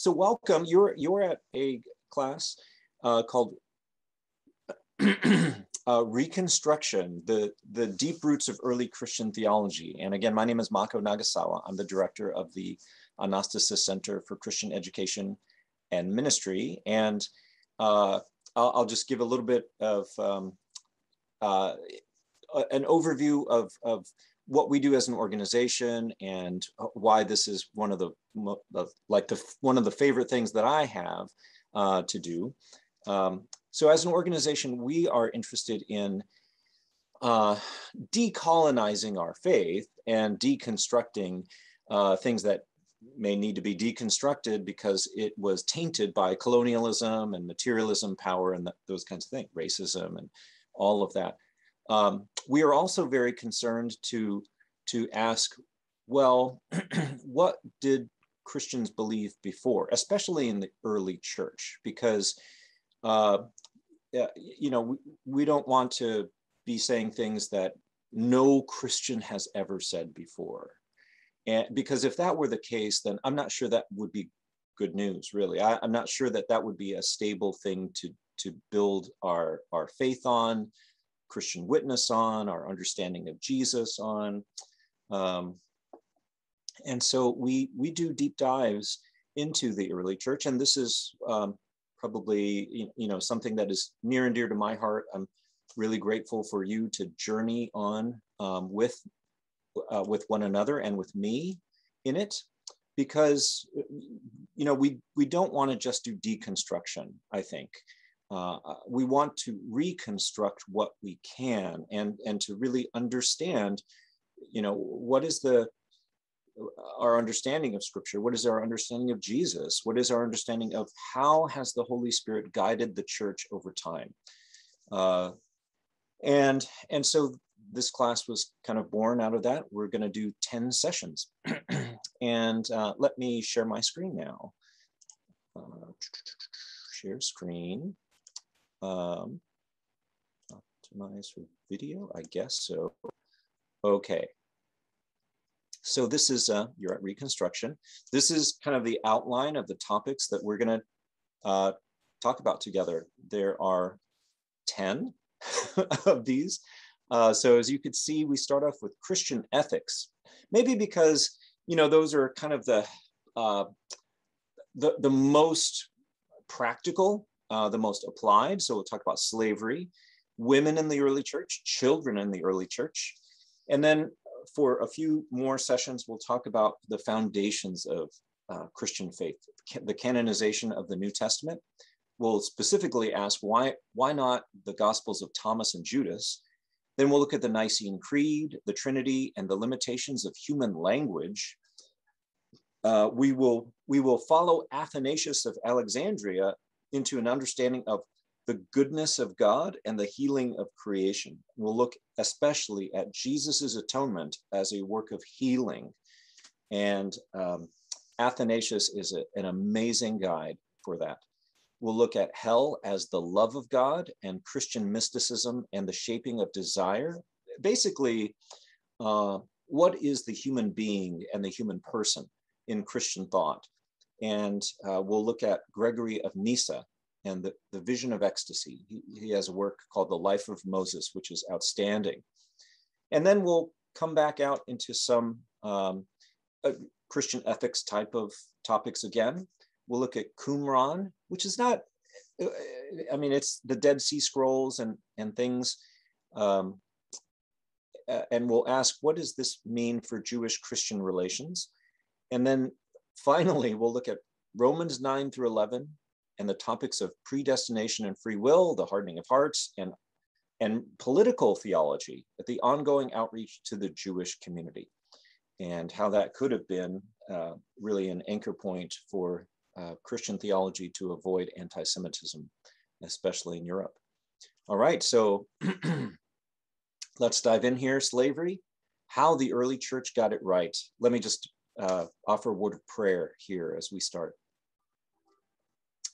so welcome. You're you're at a class uh, called uh, Reconstruction: the the deep roots of early Christian theology. And again, my name is Mako Nagasawa. I'm the director of the Anastasis Center for Christian Education and Ministry. And uh, I'll, I'll, just give a little bit of um, uh, an overview of, of what we do as an organization and why this is one of the like the one of the favorite things that I have uh, to do. Um, so as an organization, we are interested in uh, decolonizing our faith and deconstructing uh, things that may need to be deconstructed because it was tainted by colonialism and materialism, power, and those kinds of things, racism, and all of that. Um, we are also very concerned to, to ask, well, what did Christians believe before, especially in the early church? Because, uh, you know, we, we don't want to be saying things that no Christian has ever said before. And because if that were the case, then I'm not sure that would be good news, really. I, am not sure that that would be a stable thing to, to build our, our faith on, Christian witness on, our understanding of Jesus on. Um, and so we, we do deep dives into the early church. And this is um, probably, you know, something that is near and dear to my heart. I'm really grateful for you to journey on um, with, uh, with one another and with me in it because you know we we don't want to just do deconstruction i think uh, uh, we want to reconstruct what we can and and to really understand you know what is the our understanding of scripture? What is our understanding of jesus? What is our understanding of how has the holy spirit guided the church over time? Uh, and and so this class was kind of born out of that. We're going to do 10 sessions. And uh, let me share my screen now. Uh, share screen. Um, optimize for video, I guess so. Okay. So this is, uh, you're at Reconstruction. This is kind of the outline of the topics that we're gonna uh, talk about together. There are 10 of these. Uh, so as you could see, we start off with Christian ethics, maybe because, you know, those are kind of the, uh, the, the most practical uh, the most applied. So we'll talk about slavery, women in the early church, children in the early church. And then for a few more sessions, we'll talk about the foundations of uh, Christian faith, the canonization of the New Testament. We'll specifically ask why, why not the Gospels of Thomas and Judas? Then we'll look at the Nicene Creed, the Trinity, and the limitations of human language. Uh, we, will, we will follow Athanasius of Alexandria into an understanding of the goodness of God and the healing of creation. We'll look especially at Jesus's atonement as a work of healing. And um, Athanasius is a, an amazing guide for that. We'll look at hell as the love of God and Christian mysticism and the shaping of desire. Basically, uh, what is the human being and the human person in Christian thought? And uh, we'll look at Gregory of Nyssa and the, the vision of ecstasy. He, he has a work called The Life of Moses, which is outstanding. And then we'll come back out into some um, uh, Christian ethics type of topics again. We'll look at Qumran, which is not, uh, I mean, it's the Dead Sea Scrolls and, and things. Um, and we'll ask, what does this mean for Jewish Christian relations? And then Finally, we'll look at Romans 9 through 11 and the topics of predestination and free will, the hardening of hearts, and, and political theology at the ongoing outreach to the Jewish community, and how that could have been uh, really an anchor point for uh, Christian theology to avoid anti Semitism, especially in Europe. All right, so let's dive in here. Slavery, how the early church got it right. Let me just uh, offer a word of prayer here as we start.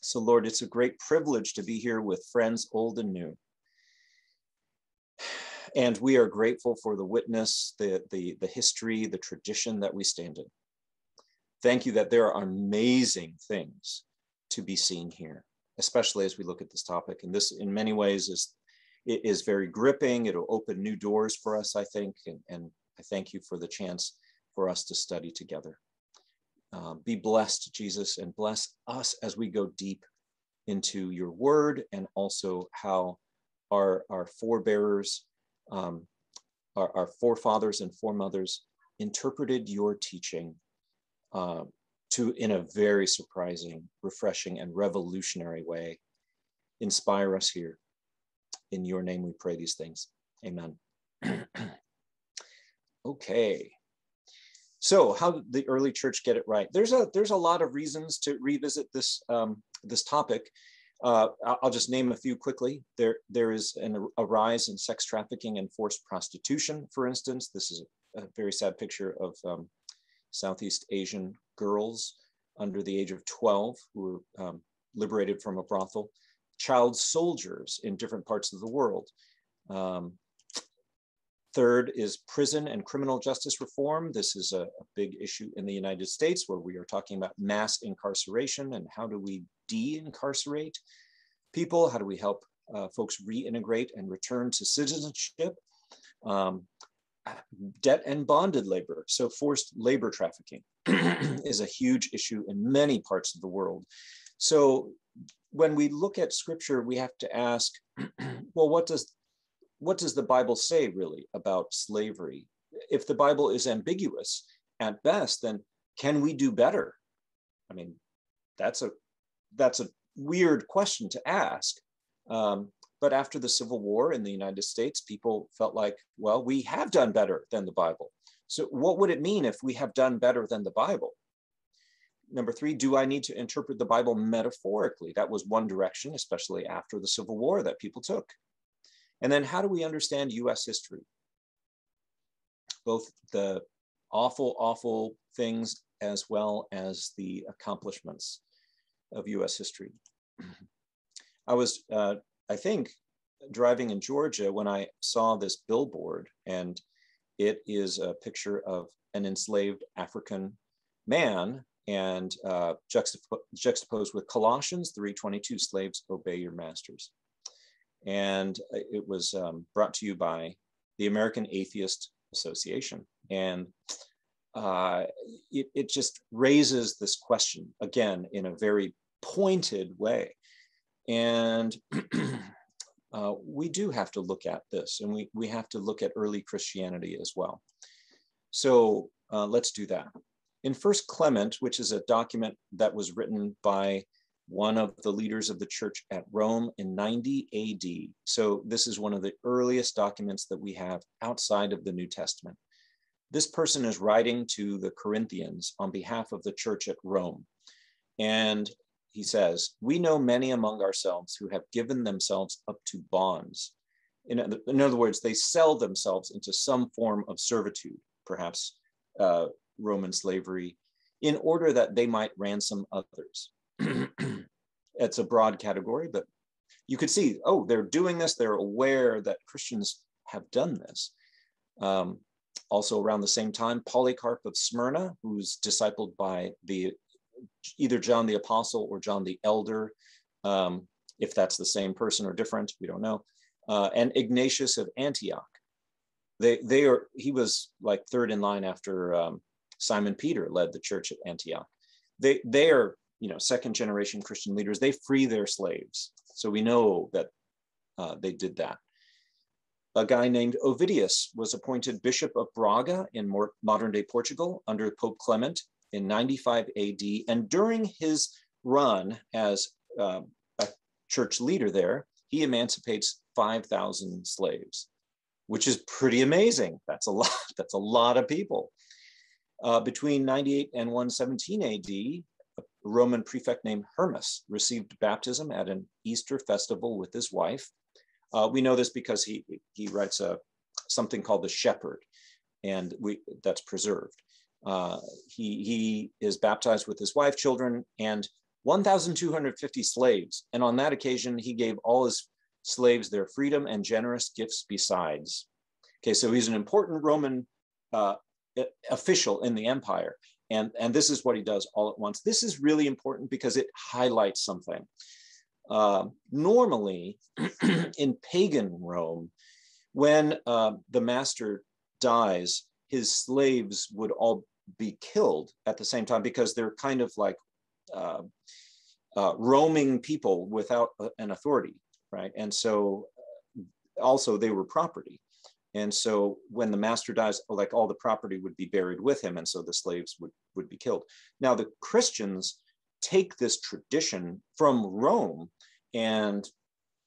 So, Lord, it's a great privilege to be here with friends old and new. And we are grateful for the witness, the, the, the history, the tradition that we stand in. thank you that there are amazing things to be seen here, especially as we look at this topic. And this, in many ways, is it is very gripping. It'll open new doors for us, I think. And, and I thank you for the chance for us to study together. Uh, be blessed, Jesus, and bless us as we go deep into your word and also how our, our forebearers, um, our, our forefathers and foremothers interpreted your teaching uh, to in a very surprising, refreshing, and revolutionary way. Inspire us here. In your name we pray these things. Amen. okay. So, how did the early church get it right? There's a there's a lot of reasons to revisit this um, this topic. Uh, I'll just name a few quickly. There there is an, a rise in sex trafficking and forced prostitution, for instance. This is a very sad picture of um, Southeast Asian girls under the age of 12 who were um, liberated from a brothel. Child soldiers in different parts of the world. Um, Third is prison and criminal justice reform. This is a, a, big issue in the United States where we are talking about mass incarceration and how do we de-incarcerate people? How do we help uh, folks reintegrate and return to citizenship? Um, debt and bonded labor, so forced labor trafficking is a huge issue in many parts of the world. So when we look at scripture, we have to ask, well, what does what does the Bible say really about slavery? If the Bible is ambiguous at best, then can we do better? I mean, that's a that's a weird question to ask. Um, but after the Civil War in the United States, people felt like, well, we have done better than the Bible. So, what would it mean if we have done better than the Bible? Number three, do I need to interpret the Bible metaphorically? That was one direction, especially after the Civil War, that people took. And then how do we understand US history? Both the awful, awful things as well as the accomplishments of US history. I was, uh, I think, driving in Georgia when I saw this billboard, and it is a picture of an enslaved African man and uh, juxtaposed with Colossians 3.22, slaves, obey your masters and it was um, brought to you by the American Atheist Association. And uh, it, it just raises this question again in a very pointed way. And uh, we do have to look at this, and we, we have to look at early Christianity as well. So uh, let's do that. In First Clement, which is a document that was written by one of the leaders of the church at Rome in 90 AD. So this is one of the earliest documents that we have outside of the New Testament. This person is writing to the Corinthians on behalf of the church at Rome. And he says, We know many among ourselves who have given themselves up to bonds. In, in other words, they sell themselves into some form of servitude, perhaps uh, Roman slavery, in order that they might ransom others. it's a broad category, but you could see, oh, they're doing this. They're aware that Christians have done this. Um, also around the same time, Polycarp of Smyrna, who's discipled by the either John the Apostle or John the Elder, um, if that's the same person or different, we don't know, uh, and Ignatius of Antioch. They, they are, he was like third in line after um, Simon Peter led the church at Antioch. They, they are you know, second generation Christian leaders, they free their slaves. So we know that uh, they did that. A guy named Ovidius was appointed Bishop of Braga in more modern day Portugal under Pope Clement in 95 AD. And during his run as uh, a church leader there, he emancipates 5,000 slaves, which is pretty amazing. That's a lot. That's a lot of people. Uh, between 98 and 117 AD, a Roman prefect named Hermas received baptism at an Easter festival with his wife. Uh, we know this because he, he writes a, something called the Shepherd, and we, that's preserved. Uh, he, he is baptized with his wife, children, and 1,250 slaves. And on that occasion, he gave all his slaves their freedom and generous gifts besides. Okay, so he's an important Roman uh, official in the empire. And, and this is what he does all at once. This is really important because it highlights something. Uh, normally, in pagan Rome, when uh, the master dies, his slaves would all be killed at the same time because they're kind of like uh, uh, roaming people without an authority, right? And so also they were property. And so when the master dies, like all the property would be buried with him. And so the slaves would, would be killed. Now the Christians take this tradition from Rome and,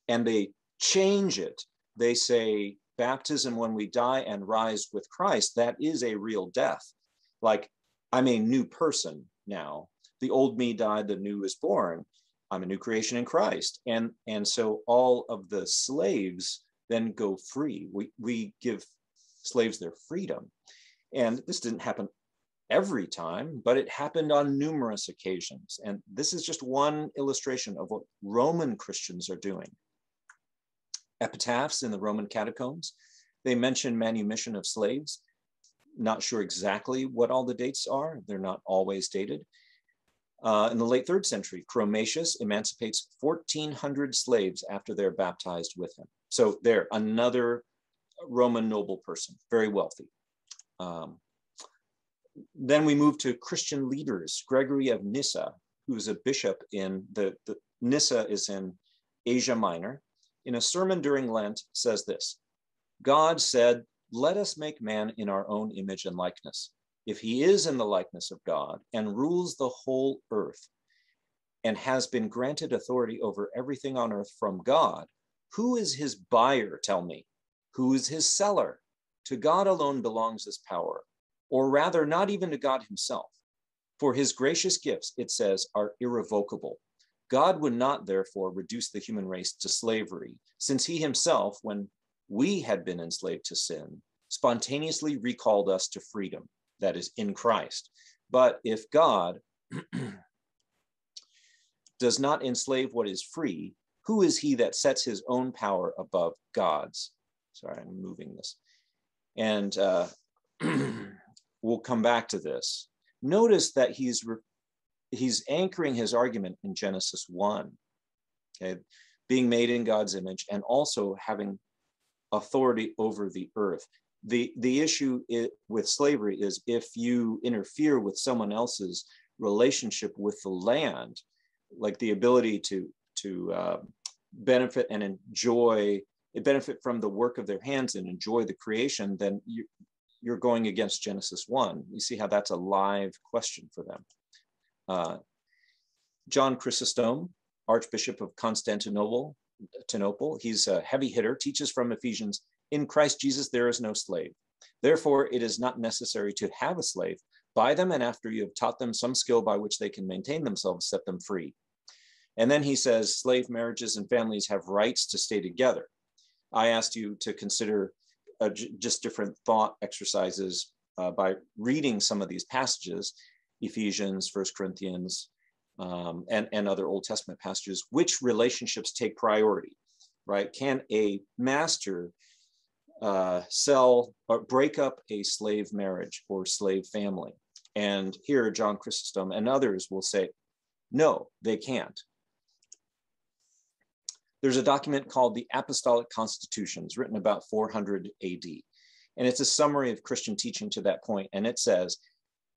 and they change it. They say baptism when we die and rise with Christ, that is a real death. Like I'm a new person now. The old me died, the new is born. I'm a new creation in Christ. And, and so all of the slaves then go free. We, we give slaves their freedom. And this didn't happen every time, but it happened on numerous occasions. And this is just one illustration of what Roman Christians are doing. Epitaphs in the Roman catacombs, they mention manumission of slaves. Not sure exactly what all the dates are. They're not always dated. Uh, in the late third century, Chromatius emancipates 1,400 slaves after they're baptized with him. So there, another Roman noble person, very wealthy. Um, then we move to Christian leaders, Gregory of Nyssa, who is a bishop in the, the Nyssa is in Asia Minor. In a sermon during Lent, says this: God said, "Let us make man in our own image and likeness." If he is in the likeness of God and rules the whole earth, and has been granted authority over everything on earth from God, who is his buyer? Tell me. Who is his seller? To God alone belongs this power, or rather, not even to God himself. For his gracious gifts, it says, are irrevocable. God would not, therefore, reduce the human race to slavery, since he himself, when we had been enslaved to sin, spontaneously recalled us to freedom, that is, in Christ. But if God does not enslave what is free, who is he that sets his own power above God's? Sorry, I'm moving this. And uh, we'll come back to this. Notice that he's he's anchoring his argument in Genesis 1. Okay, being made in God's image and also having authority over the earth. The, the issue it, with slavery is if you interfere with someone else's relationship with the land, like the ability to, to uh, benefit and enjoy benefit from the work of their hands and enjoy the creation, then you, you're going against Genesis 1. You see how that's a live question for them. Uh, John Chrysostom, Archbishop of Constantinople, Tinople, he's a heavy hitter, teaches from Ephesians, in Christ Jesus there is no slave. Therefore, it is not necessary to have a slave. Buy them, and after you have taught them some skill by which they can maintain themselves, set them free. And then he says slave marriages and families have rights to stay together. I asked you to consider uh, just different thought exercises uh, by reading some of these passages, Ephesians, First Corinthians, um, and, and other Old Testament passages, which relationships take priority, right? Can a master uh, sell or break up a slave marriage or slave family? And here, John Chrysostom and others will say, no, they can't. There's a document called the Apostolic Constitutions written about 400 AD. And it's a summary of Christian teaching to that point. And it says,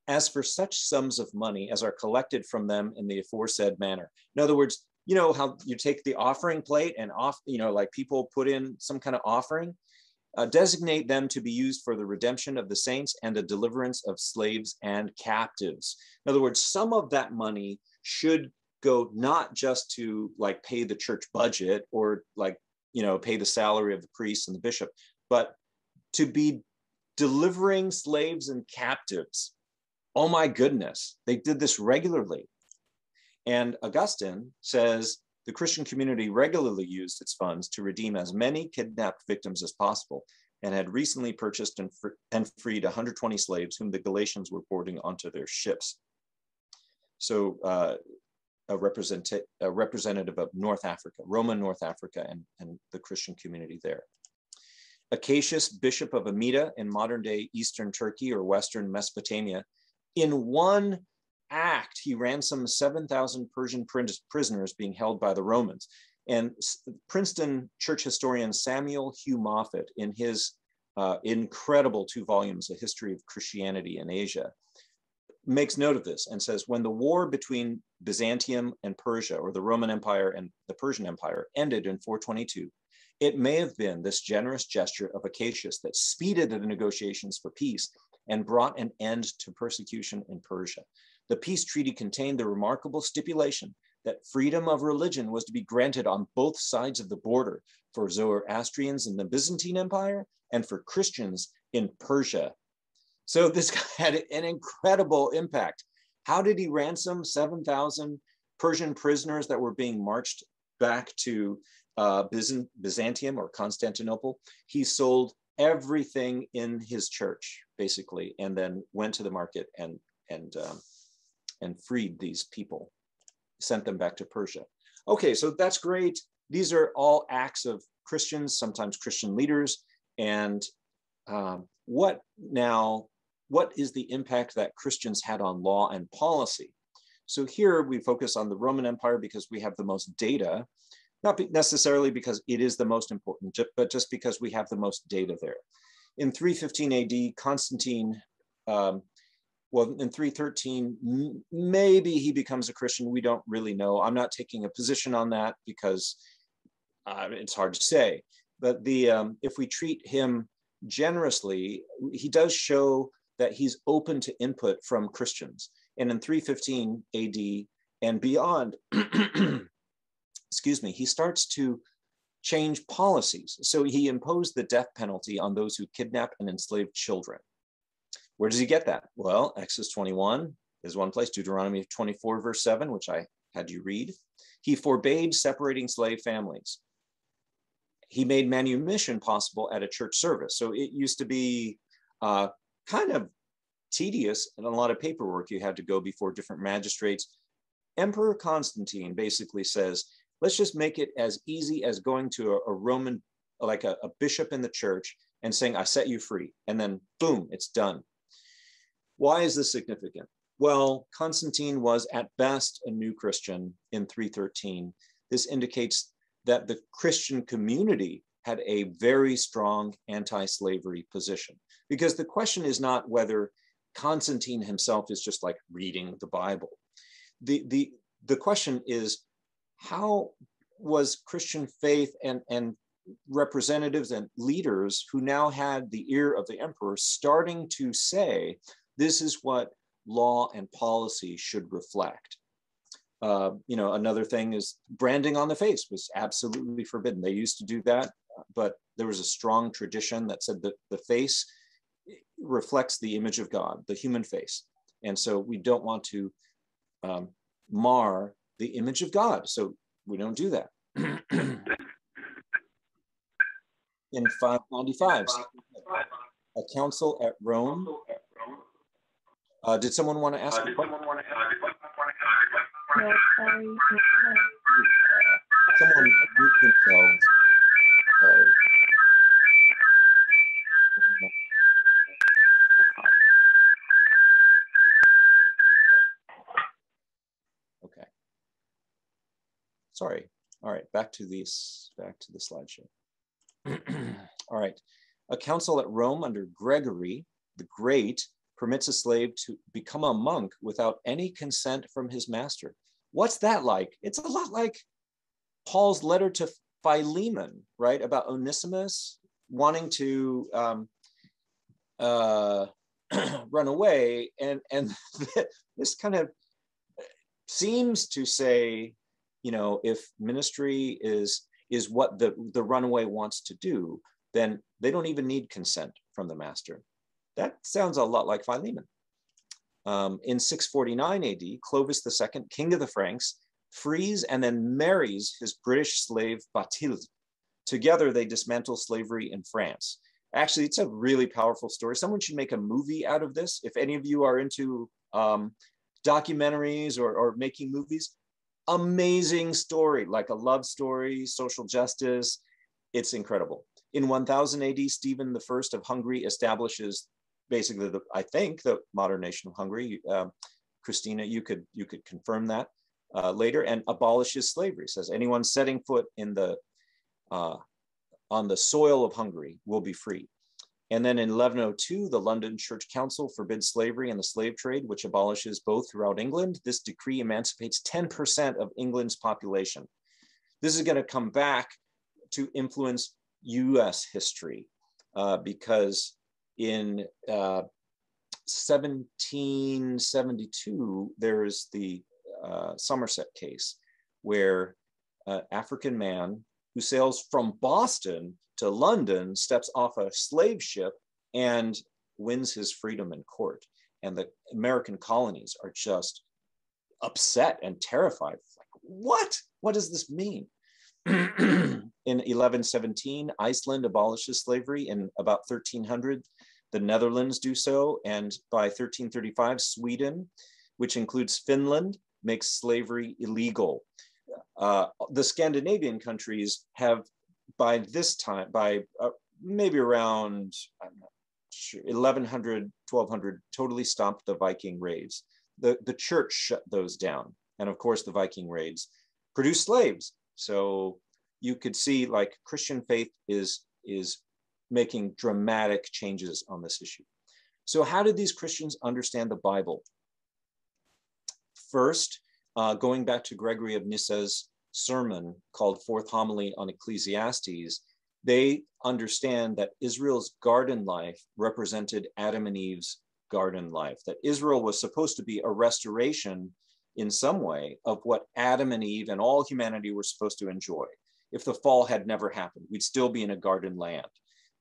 as for such sums of money as are collected from them in the aforesaid manner. In other words, you know how you take the offering plate and off, you know, like people put in some kind of offering, uh, designate them to be used for the redemption of the saints and the deliverance of slaves and captives. In other words, some of that money should go not just to like pay the church budget or like you know pay the salary of the priest and the bishop but to be delivering slaves and captives. Oh my goodness they did this regularly. And augustine says the christian community regularly used its funds to redeem as many kidnapped victims as possible and had recently purchased and, fr- and freed 120 slaves whom the galatians were boarding onto their ships. So uh, a, represent, a representative of North Africa, Roman North Africa, and, and the Christian community there. Acacius, bishop of Amida in modern day Eastern Turkey or Western Mesopotamia, In one act, he ransomed 7,000 Persian prisoners being held by the Romans. And Princeton church historian Samuel Hugh Moffett, in his uh, incredible two volumes, A History of Christianity in Asia, makes note of this and says when the war between Byzantium and Persia, or the Roman Empire and the Persian Empire, ended in 422, it may have been this generous gesture of Acacius that speeded the negotiations for peace and brought an end to persecution in Persia. The peace treaty contained the remarkable stipulation that freedom of religion was to be granted on both sides of the border for Zoroastrians in the Byzantine Empire and for Christians in Persia. So this guy had an incredible impact. How did he ransom 7,000 Persian prisoners that were being marched back to uh, Byzantium or Constantinople? He sold everything in his church, basically, and then went to the market and, and, um, and freed these people sent them back to Persia. Okay, so that's great. These are all acts of Christians, sometimes Christian leaders. And um, what now, what is the impact that Christians had on law and policy? So here we focus on the Roman Empire because we have the most data, not necessarily because it is the most important, but just because we have the most data there. In 315 AD, Constantine um, well, in 313, maybe he becomes a Christian. We don't really know. I'm not taking a position on that because uh, it's hard to say. But the um, if we treat him generously, he does show that he's open to input from Christians. And in 315 AD and beyond, excuse me, he starts to change policies. So he imposed the death penalty on those who kidnap and enslave children. Where does he get that? Well, Exodus 21 is one place, Deuteronomy 24, verse 7, which I had you read. He forbade separating slave families. He made manumission possible at a church service. So it used to be uh, kind of tedious and a lot of paperwork. You had to go before different magistrates. Emperor Constantine basically says, let's just make it as easy as going to a, a Roman, like a, a bishop in the church and saying, I set you free. And then boom, it's done. Why is this significant? Well, Constantine was at best a new Christian in 313. This indicates that the Christian community had a very strong anti slavery position. Because the question is not whether Constantine himself is just like reading the Bible. The, the, the question is how was Christian faith and, and representatives and leaders who now had the ear of the emperor starting to say this is what law and policy should reflect. Uh, you know, another thing is branding on the face was absolutely forbidden. They used to do that, but there was a strong tradition that said that the face reflects the image of God, the human face. And so we don't want to um, mar the image of God. So we don't do that. In 595, a council at Rome uh, did someone want to ask uh? Someone, mute themselves. Uh, okay. Sorry. All right, back to this, back to the slideshow. All right. A council at Rome under Gregory the Great permits a slave to become a monk without any consent from his master. What's that like? It's a lot like Paul's letter to Philemon, right? About Onesimus wanting to um, uh, run away. And, and this kind of seems to say, you know, if ministry is, is what the, the runaway wants to do, then they don't even need consent from the master. That sounds a lot like Philemon. Um, in 649 AD, Clovis II, king of the Franks, frees and then marries his British slave Bathilde. Together, they dismantle slavery in France. Actually, it's a really powerful story. Someone should make a movie out of this. If any of you are into um, documentaries or, or making movies, amazing story, like a love story, social justice. It's incredible. In 1000 AD, Stephen I of Hungary establishes basically the, I think the modern nation of Hungary. Um, Christina, you could you could confirm that uh, later. And abolishes slavery. Says anyone setting foot in the uh, on the soil of Hungary will be free. And then in 1102, the London Church Council forbids slavery and the slave trade, which abolishes both throughout England. This decree emancipates 10% of England's population. This is going to come back to influence US history uh, because in uh, 1772, there's the uh, Somerset case where an African man who sails from Boston to London steps off a slave ship and wins his freedom in court. And the American colonies are just upset and terrified. Like, what? What does this mean? in 1117, Iceland abolishes slavery. In about 1300, the Netherlands do so. And by 1335, Sweden, which includes Finland, makes slavery illegal. Uh, the Scandinavian countries have, by this time, by uh, maybe around sure, 1100, 1200, totally stopped the Viking raids. The, the church shut those down. And of course, the Viking raids produced slaves. So you could see like Christian faith is, is making dramatic changes on this issue. So how did these Christians understand the Bible? First, uh, going back to Gregory of Nyssa's sermon called Fourth Homily on Ecclesiastes, they understand that Israel's garden life represented Adam and Eve's garden life, that Israel was supposed to be a restoration in some way of what Adam and Eve and all humanity were supposed to enjoy. If the fall had never happened, we'd still be in a garden land.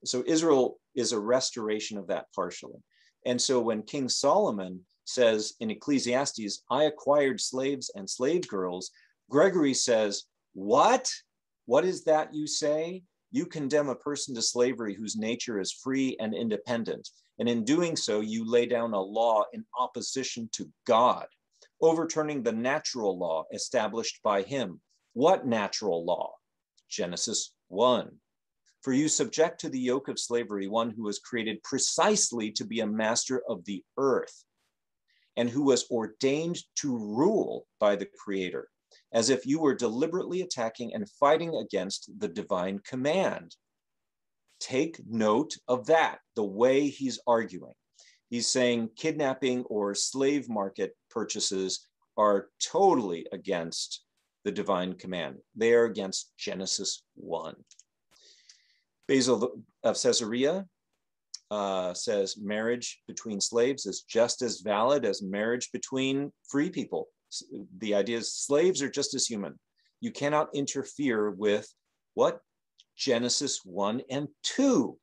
So Israel is a restoration of that partially. And so when King Solomon says in Ecclesiastes, I acquired slaves and slave girls, Gregory says, What? What is that you say? You condemn a person to slavery whose nature is free and independent. And in doing so, you lay down a law in opposition to God, overturning the natural law established by him. What natural law? Genesis 1. For you subject to the yoke of slavery one who was created precisely to be a master of the earth and who was ordained to rule by the Creator, as if you were deliberately attacking and fighting against the divine command. Take note of that, the way he's arguing. He's saying kidnapping or slave market purchases are totally against the divine command. They are against Genesis 1. Basil of Caesarea uh, says marriage between slaves is just as valid as marriage between free people. The idea is slaves are just as human. You cannot interfere with what? Genesis 1 and 2.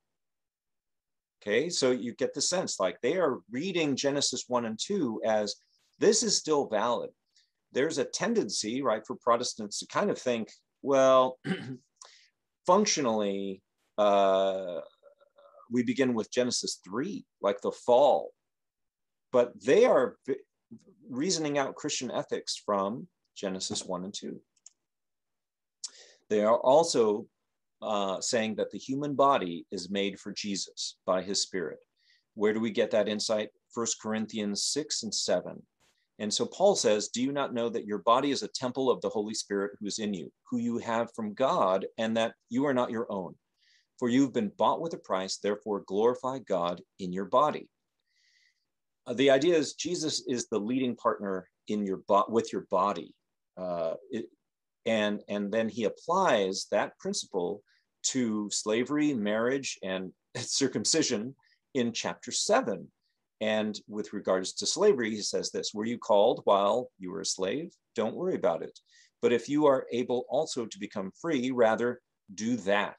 Okay, so you get the sense like they are reading Genesis 1 and 2 as this is still valid. There's a tendency, right, for Protestants to kind of think, well, functionally, uh, we begin with Genesis 3, like the fall. But they are reasoning out Christian ethics from Genesis 1 and 2. They are also uh, saying that the human body is made for Jesus by his spirit. Where do we get that insight? First Corinthians 6 and 7. And so Paul says, Do you not know that your body is a temple of the Holy Spirit who is in you, who you have from God, and that you are not your own? For you've been bought with a price, therefore glorify God in your body. Uh, the idea is Jesus is the leading partner in your with your body. Uh, it, and, and then he applies that principle to slavery, marriage, and circumcision in chapter seven. And with regards to slavery, he says this Were you called while you were a slave? Don't worry about it. But if you are able also to become free, rather do that.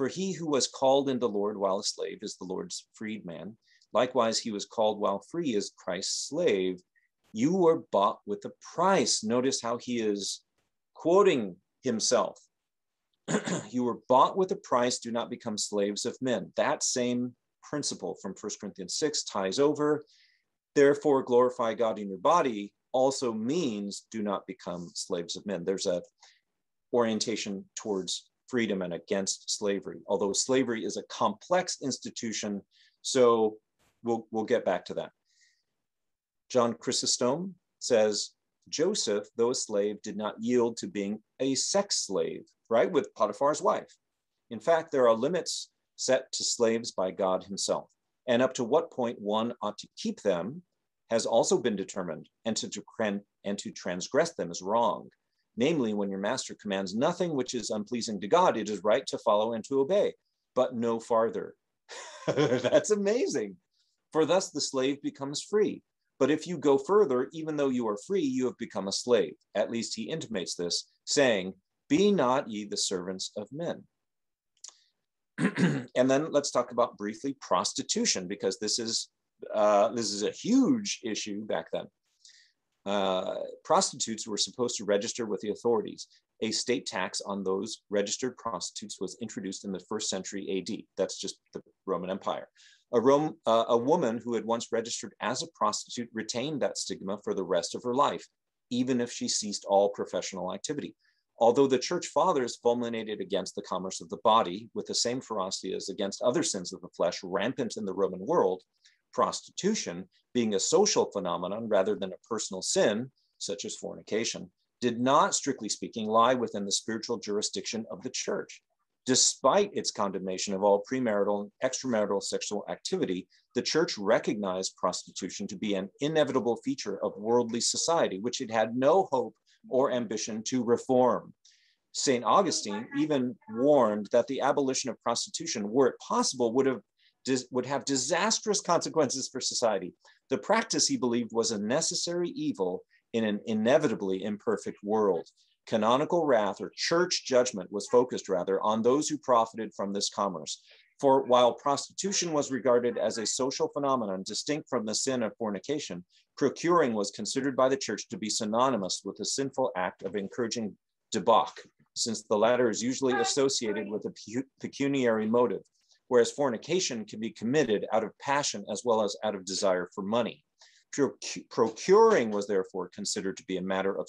For he who was called in the Lord while a slave is the Lord's freedman. Likewise, he was called while free is Christ's slave. You were bought with a price. Notice how he is quoting himself. you were bought with a price. Do not become slaves of men. That same principle from 1 Corinthians 6 ties over. Therefore, glorify God in your body also means do not become slaves of men. There's a orientation towards freedom and against slavery, although slavery is a complex institution. So we'll, we'll get back to that. John Chrysostom says, Joseph, though a slave, did not yield to being a sex slave, right, with Potiphar's wife. In fact, there are limits set to slaves by God himself. And up to what point one ought to keep them has also been determined, and to, and to transgress them is wrong. Namely, when your master commands nothing which is unpleasing to God, it is right to follow and to obey, but no farther. That's amazing. For thus the slave becomes free. But if you go further, even though you are free, you have become a slave. At least he intimates this, saying, Be not ye the servants of men. and then let's talk about briefly prostitution, because this is uh, this is a huge issue back then. Uh, prostitutes were supposed to register with the authorities. A state tax on those registered prostitutes was introduced in the first century AD. That's just the Roman Empire. A, Rome, uh, a woman who had once registered as a prostitute retained that stigma for the rest of her life, even if she ceased all professional activity. Although the church fathers fulminated against the commerce of the body with the same ferocity as against other sins of the flesh rampant in the Roman world, prostitution, being a social phenomenon rather than a personal sin, such as fornication, did not, strictly speaking, lie within the spiritual jurisdiction of the church. Despite its condemnation of all premarital and extramarital sexual activity, the church recognized prostitution to be an inevitable feature of worldly society, which it had no hope or ambition to reform. St. Augustine even warned that the abolition of prostitution, were it possible, would have would have disastrous consequences for society. The practice, he believed, was a necessary evil in an inevitably imperfect world. Canonical wrath or church judgment was focused rather on those who profited from this commerce. For while prostitution was regarded as a social phenomenon distinct from the sin of fornication, procuring was considered by the church to be synonymous with the sinful act of encouraging debauch, since the latter is usually associated with a pecuniary motive whereas fornication can be committed out of passion as well as out of desire for money. Procuring was therefore considered to be a matter of,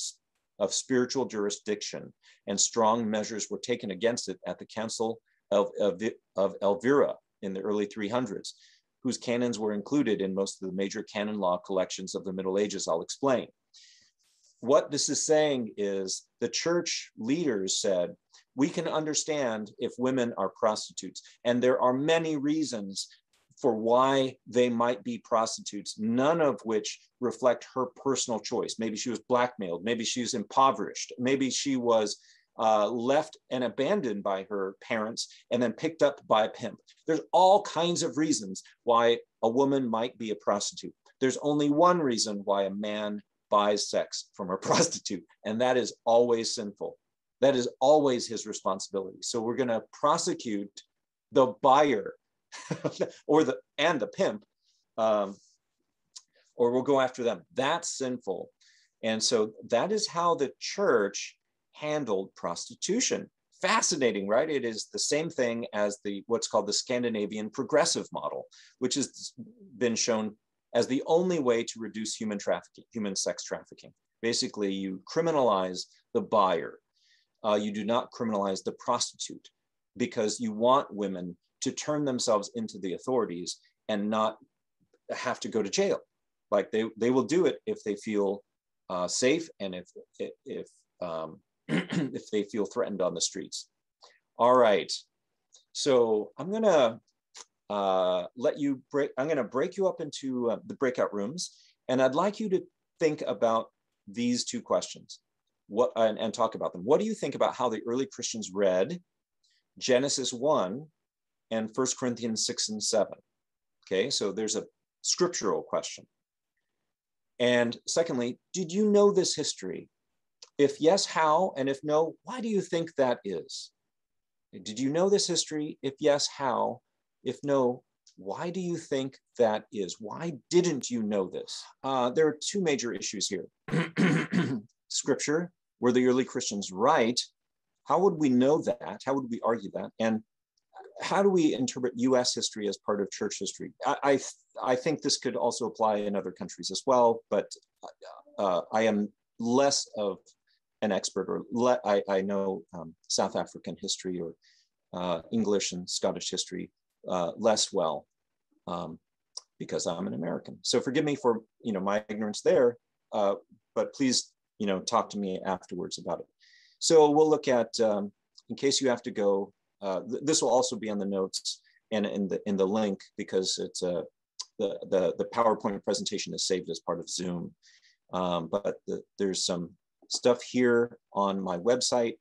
of spiritual jurisdiction, and strong measures were taken against it at the Council of, of, of Elvira in the early 300s, whose canons were included in most of the major canon law collections of the Middle Ages. I'll explain. What this is saying is the church leaders said, we can understand if women are prostitutes. And there are many reasons for why they might be prostitutes, none of which reflect her personal choice. Maybe she was blackmailed, maybe she was impoverished, maybe she was uh, left and abandoned by her parents and then picked up by a pimp. There's all kinds of reasons why a woman might be a prostitute. There's only one reason why a man buys sex from a prostitute, and that is always sinful. That is always his responsibility. So we're going to prosecute the buyer or the and the pimp, um, or we'll go after them. That's sinful. And so that is how the church handled prostitution. Fascinating, right? It is the same thing as the what's called the Scandinavian progressive model, which has been shown as the only way to reduce human trafficking, human sex trafficking. Basically, you criminalize the buyer, uh, you do not criminalize the prostitute because you want women to turn themselves into the authorities and not have to go to jail. Like they, they will do it if they feel uh, safe and if, if, um, if they feel threatened on the streets. All right. So I'm going to uh, let you break, I'm going to break you up into uh, the breakout rooms. And I'd like you to think about these two questions what and, and talk about them. What do you think about how the early Christians read Genesis 1 and 1 Corinthians 6 and 7? Okay, so there's a scriptural question. And secondly, did you know this history? If yes, how? And if no, why do you think that is? Did you know this history? If yes, how? If no, why do you think that is? Why didn't you know this? Uh, there are two major issues here. Scripture were the early Christians right? How would we know that? How would we argue that? And how do we interpret US history as part of church history? I, I, I think this could also apply in other countries as well, but uh, I am less of an expert or le- I, I know um, South African history or uh, English and Scottish history uh, less well um, because I'm an American. So forgive me for you know my ignorance there, uh, but please you know talk to me afterwards about it. So we'll look at um, in case you have to go. Uh, th this will also be on the notes and in the in the link because it's a uh, the the the PowerPoint presentation is saved as part of Zoom. Um, but the, there's some stuff here on my website,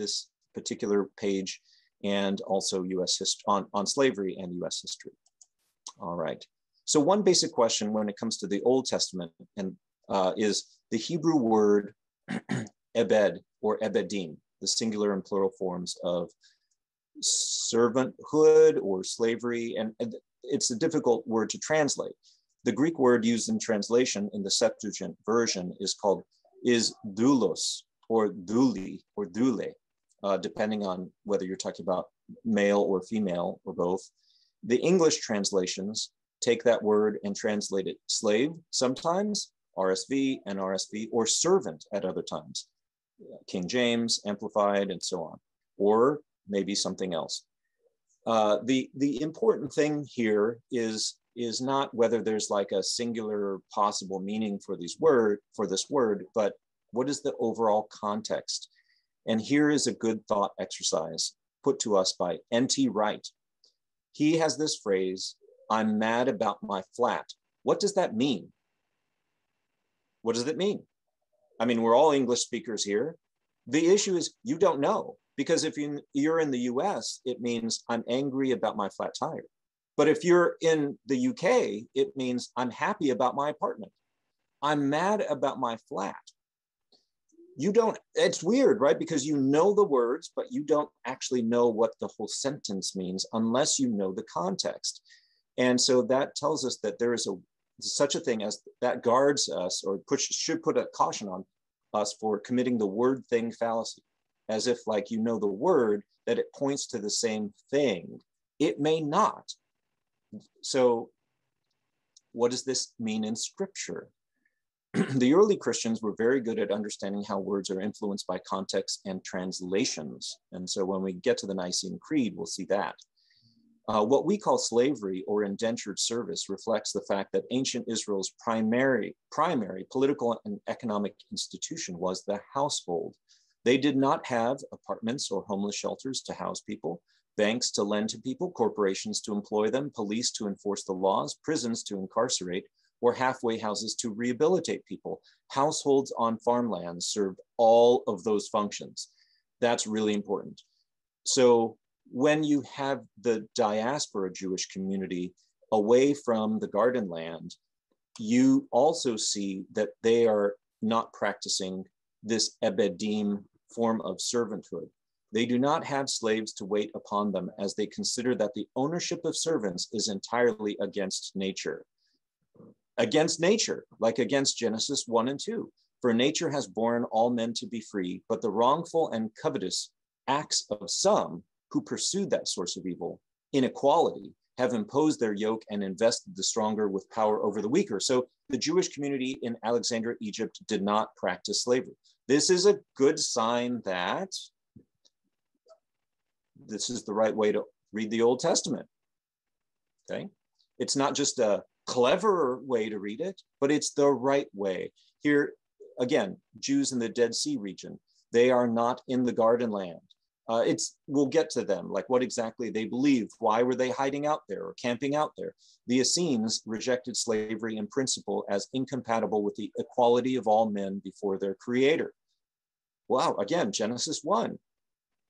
this particular page, and also U.S. history on on slavery and U.S. history. All right. So one basic question when it comes to the Old Testament and uh, is the Hebrew word ebed or ebedim, the singular and plural forms of servanthood or slavery, and, and it's a difficult word to translate. The Greek word used in translation in the Septuagint version is called is doulos or douli or doule, uh, depending on whether you're talking about male or female or both. The English translations take that word and translate it slave sometimes, RSV and RSV, or servant at other times, King James, Amplified, and so on, or maybe something else. Uh, the, the important thing here is, is not whether there's like a singular possible meaning for these word for this word, but what is the overall context? And here is a good thought exercise put to us by N.T. Wright. He has this phrase, I'm mad about my flat. What does that mean? What does it mean? I mean, we're all English speakers here. The issue is you don't know because if you're in the US, it means I'm angry about my flat tire. But if you're in the UK, it means I'm happy about my apartment. I'm mad about my flat. You don't, it's weird, right? Because you know the words, but you don't actually know what the whole sentence means unless you know the context. And so that tells us that there is a such a thing as that guards us or push, should put a caution on us for committing the word thing fallacy, as if like you know the word that it points to the same thing. It may not. So what does this mean in scripture? the early Christians were very good at understanding how words are influenced by context and translations. And so when we get to the Nicene Creed, we'll see that. Uh, what we call slavery or indentured service reflects the fact that ancient Israel's primary, primary political and economic institution was the household. They did not have apartments or homeless shelters to house people, banks to lend to people, corporations to employ them, police to enforce the laws, prisons to incarcerate, or halfway houses to rehabilitate people. Households on farmlands served all of those functions. That's really important. So when you have the diaspora Jewish community away from the garden land, you also see that they are not practicing this ebedim form of servanthood. They do not have slaves to wait upon them as they consider that the ownership of servants is entirely against nature. Against nature, like against Genesis 1 and 2. For nature has born all men to be free, but the wrongful and covetous acts of some who pursued that source of evil, inequality, have imposed their yoke and invested the stronger with power over the weaker. So the Jewish community in Alexandria, Egypt did not practice slavery. This is a good sign that this is the right way to read the Old Testament. Okay. It's not just a clever way to read it, but it's the right way. Here, again, Jews in the Dead Sea region, they are not in the garden land uh, it's we'll get to them like what exactly they believed why were they hiding out there or camping out there? The essenes rejected slavery in principle as incompatible with the equality of all men before their creator. Wow again genesis 1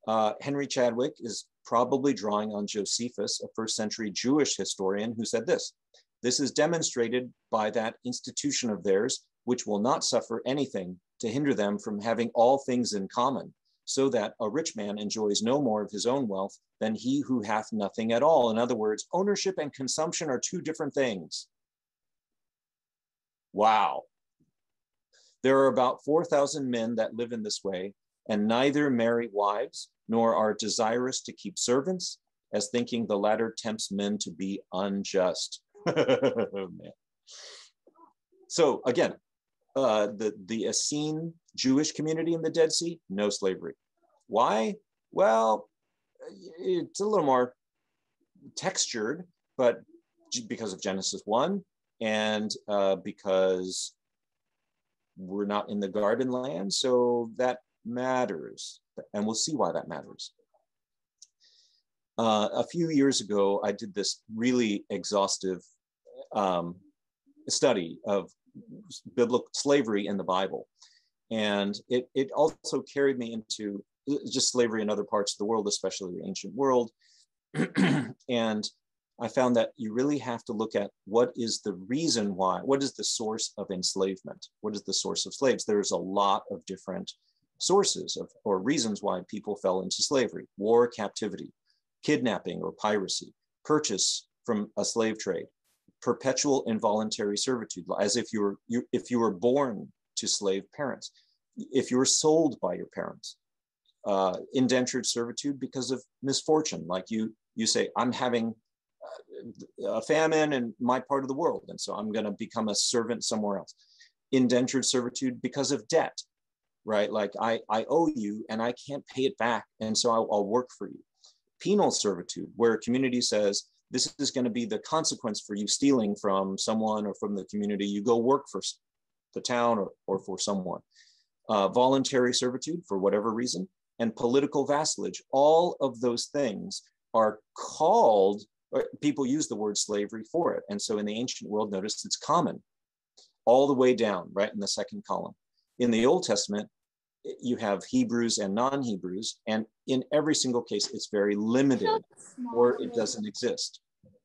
uh, henry chadwick is probably drawing on josephus a first century jewish historian who said this this is demonstrated by that institution of theirs which will not suffer anything to hinder them from having all things in common so that a rich man enjoys no more of his own wealth than he who hath nothing at all. In other words, ownership and consumption are two different things. Wow. There are about 4,000 men that live in this way, and neither marry wives nor are desirous to keep servants, as thinking the latter tempts men to be unjust. oh, so again, uh, the, the Essene Jewish community in the Dead Sea, no slavery. Why? Well, it's a little more textured, but because of Genesis 1 and uh, because we're not in the garden land. So that matters. And we'll see why that matters. Uh, a few years ago, I did this really exhaustive um, study of biblical slavery in the Bible. And it, it also carried me into just slavery in other parts of the world, especially the ancient world. and I found that you really have to look at what is the reason why, what is the source of enslavement? What is the source of slaves? There's a lot of different sources of, or reasons why people fell into slavery war, captivity, kidnapping or piracy, purchase from a slave trade, perpetual involuntary servitude, as if you were, you, if you were born to slave parents, if you were sold by your parents, uh, indentured servitude because of misfortune, like you, you say, I'm having a famine in my part of the world. And so I'm going to become a servant somewhere else. Indentured servitude because of debt, right? Like I, I owe you and I can't pay it back. And so I'll, I'll work for you. Penal servitude, where a community says, this is going to be the consequence for you stealing from someone or from the community. You go work for the town or, or for someone. Uh, voluntary servitude for whatever reason, and political vassalage. All of those things are called people use the word slavery for it. And so in the ancient world, notice it's common all the way down, right in the second column. In the Old Testament, you have Hebrews and non Hebrews, and in every single case, it's very limited or it doesn't exist.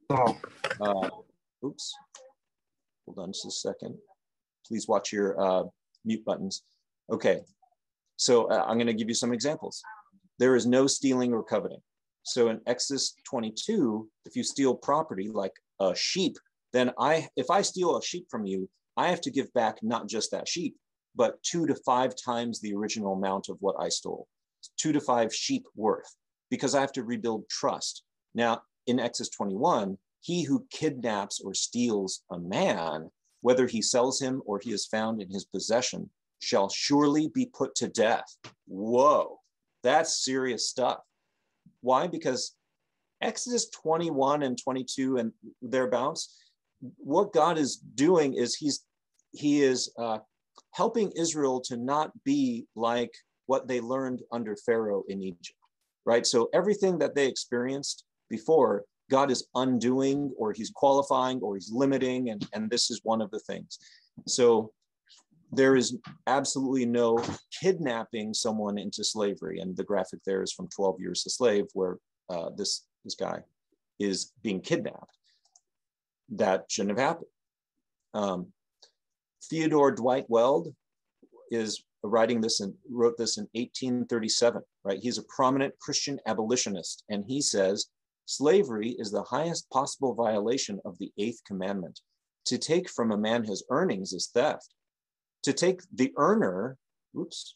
Uh, oops. Hold on just a second. Please watch your uh, mute buttons. Okay. So uh, I'm going to give you some examples. There is no stealing or coveting. So in Exodus 22, if you steal property like a sheep, then I, if I steal a sheep from you, I have to give back not just that sheep, but two to five times the original amount of what I stole, two to five sheep worth, because I have to rebuild trust. Now, in Exodus 21, he who kidnaps or steals a man, whether he sells him or he is found in his possession, shall surely be put to death. Whoa, that's serious stuff. Why? Because Exodus 21 and 22 and thereabouts, what God is doing is he's he is uh, helping Israel to not be like what they learned under Pharaoh in Egypt, right? So everything that they experienced before, God is undoing or he's qualifying or he's limiting, and, and this is one of the things. So there is absolutely no kidnapping someone into slavery. And the graphic there is from 12 Years a Slave, where uh, this, this guy is being kidnapped. That shouldn't have happened. Um, Theodore Dwight Weld is writing this and wrote this in 1837, right? He's a prominent Christian abolitionist, and he says, slavery is the highest possible violation of the eighth commandment. To take from a man his earnings is theft to take the earner, oops,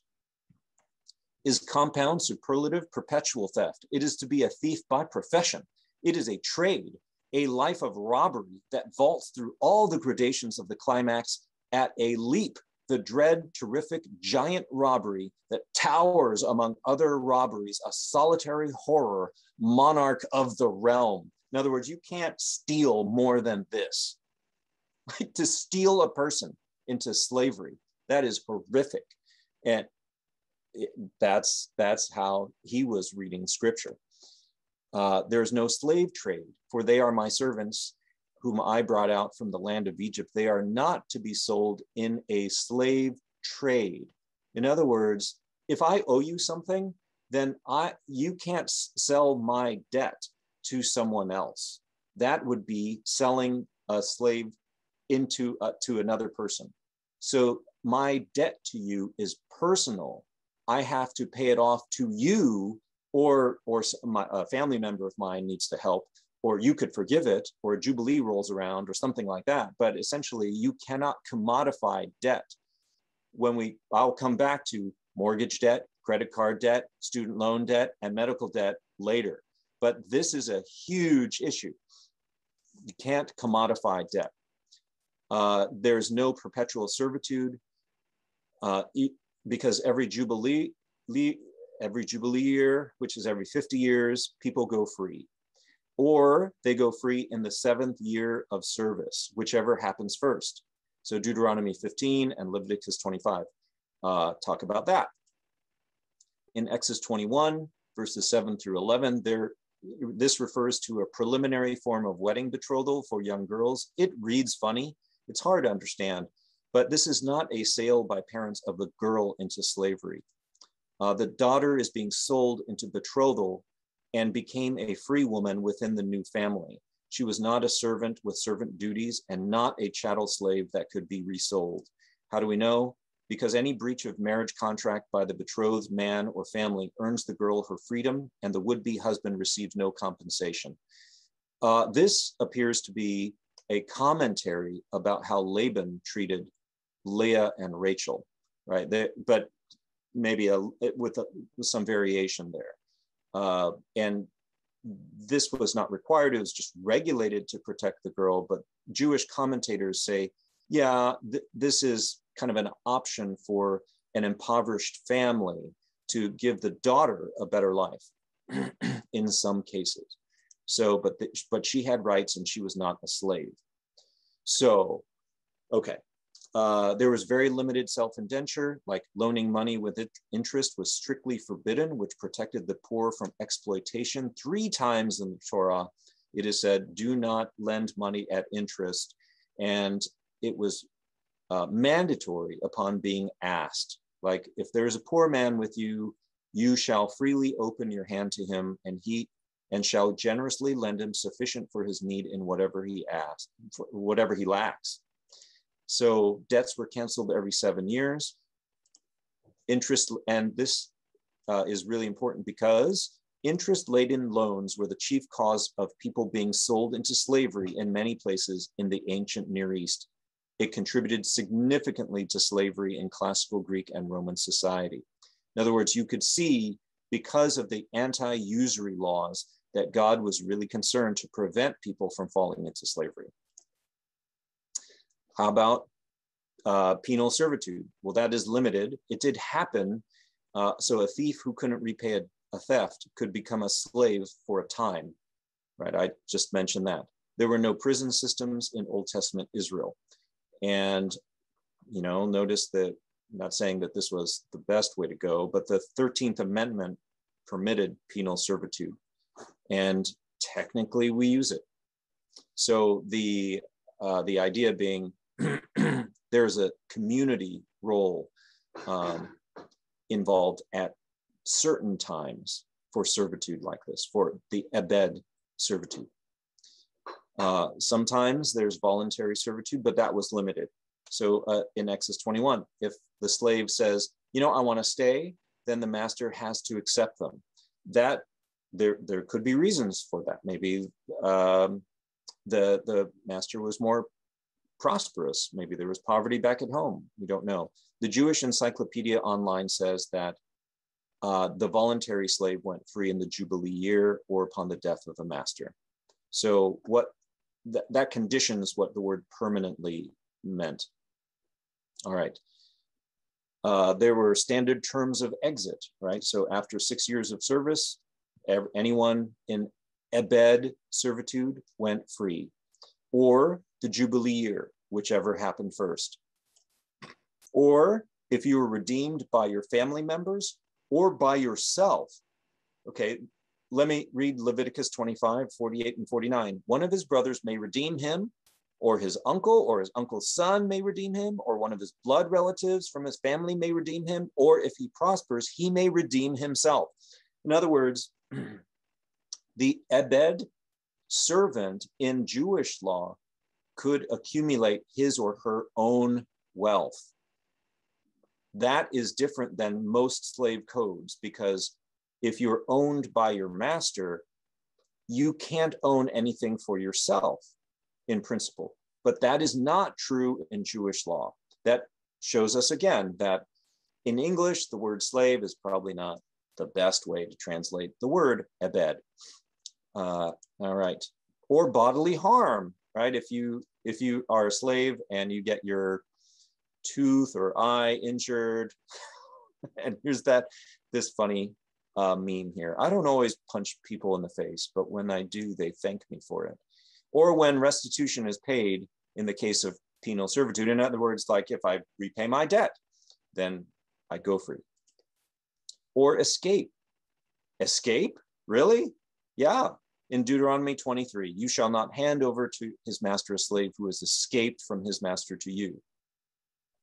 is compound, superlative, perpetual theft. It is to be a thief by profession. It is a trade, a life of robbery that vaults through all the gradations of the climax at a leap, the dread, terrific, giant robbery that towers among other robberies, a solitary horror, monarch of the realm. In other words, you can't steal more than this. to steal a person into slavery. That is horrific. And it, that's, that's how he was reading scripture. Uh, there's no slave trade, for they are my servants, whom I brought out from the land of Egypt. They are not to be sold in a slave trade. In other words, if I owe you something, then I you can't sell my debt to someone else. That would be selling a slave into uh, to another person. So my debt to you is personal. I have to pay it off to you, or or my, a family member of mine needs to help, or you could forgive it, or a jubilee rolls around, or something like that. But essentially, you cannot commodify debt. When we, I'll come back to mortgage debt, credit card debt, student loan debt, and medical debt later. But this is a huge issue. You can't commodify debt. Uh, there's no perpetual servitude uh, because every jubilee, every jubilee year, which is every 50 years, people go free. Or they go free in the seventh year of service, whichever happens first. So Deuteronomy 15 and Leviticus 25 uh, talk about that. In Exodus 21, verses 7 through 11, there this refers to a preliminary form of wedding betrothal for young girls. It reads funny. It's hard to understand, but this is not a sale by parents of the girl into slavery. Uh, the daughter is being sold into betrothal and became a free woman within the new family. She was not a servant with servant duties and not a chattel slave that could be resold. How do we know? Because any breach of marriage contract by the betrothed man or family earns the girl her freedom and the would be husband receives no compensation. Uh, this appears to be a commentary about how Laban treated Leah and Rachel, right? They, but maybe a, with, a, with some variation there. Uh, and this was not required, it was just regulated to protect the girl. But Jewish commentators say, yeah, th- this is kind of an option for an impoverished family to give the daughter a better life in some cases. So, but, the, but she had rights and she was not a slave. So, okay, uh, there was very limited self-indenture, like loaning money with interest was strictly forbidden, which protected the poor from exploitation. Three times in the Torah, it is said, do not lend money at interest. And it was uh, mandatory upon being asked. Like if there's a poor man with you, you shall freely open your hand to him and he and shall generously lend him sufficient for his need in whatever he asks, whatever he lacks. So debts were canceled every seven years. Interest, and this uh, is really important because interest laden loans were the chief cause of people being sold into slavery in many places in the ancient Near East. It contributed significantly to slavery in classical Greek and Roman society. In other words, you could see because of the anti usury laws that God was really concerned to prevent people from falling into slavery. How about uh, penal servitude? Well, that is limited. It did happen. Uh, so a thief who couldn't repay a, a theft could become a slave for a time, right? I just mentioned that. There were no prison systems in Old Testament Israel. And, you know, notice that I'm not saying that this was the best way to go, but the 13th Amendment permitted penal servitude. And technically we use it. So the uh, the idea being there's a community role um, involved at certain times for servitude like this, for the ebed servitude. Uh, sometimes there's voluntary servitude, but that was limited. So uh, in Exodus 21, if the slave says, you know, I want to stay, then the master has to accept them. That there, there could be reasons for that. Maybe um, the, the master was more prosperous. Maybe there was poverty back at home. We don't know. The Jewish Encyclopedia Online says that uh, the voluntary slave went free in the Jubilee year or upon the death of the master. So what th that conditions what the word permanently meant. All right. Uh, there were standard terms of exit, right? So after six years of service, anyone in ebed servitude went free. Or the Jubilee year, whichever happened first. Or if you were redeemed by your family members or by yourself. Okay, let me read Leviticus 25, 48, and 49. One of his brothers may redeem him, or his uncle or his uncle's son may redeem him, or one of his blood relatives from his family may redeem him, or if he prospers, he may redeem himself. In other words, the Ebed servant in Jewish law could accumulate his or her own wealth. That is different than most slave codes because if you're owned by your master, you can't own anything for yourself in principle. But that is not true in Jewish law. That shows us again that in English, the word slave is probably not the best way to translate the word ebed. Uh, all right. Or bodily harm right? If you if you are a slave and you get your tooth or eye injured, and here's that this funny uh, meme here. I don't always punch people in the face, but when I do, they thank me for it. Or when restitution is paid in the case of penal servitude. In other words, like if I repay my debt, then I go free. Or escape. Escape? Really? Yeah. In Deuteronomy 23, you shall not hand over to his master a slave who has escaped from his master to you.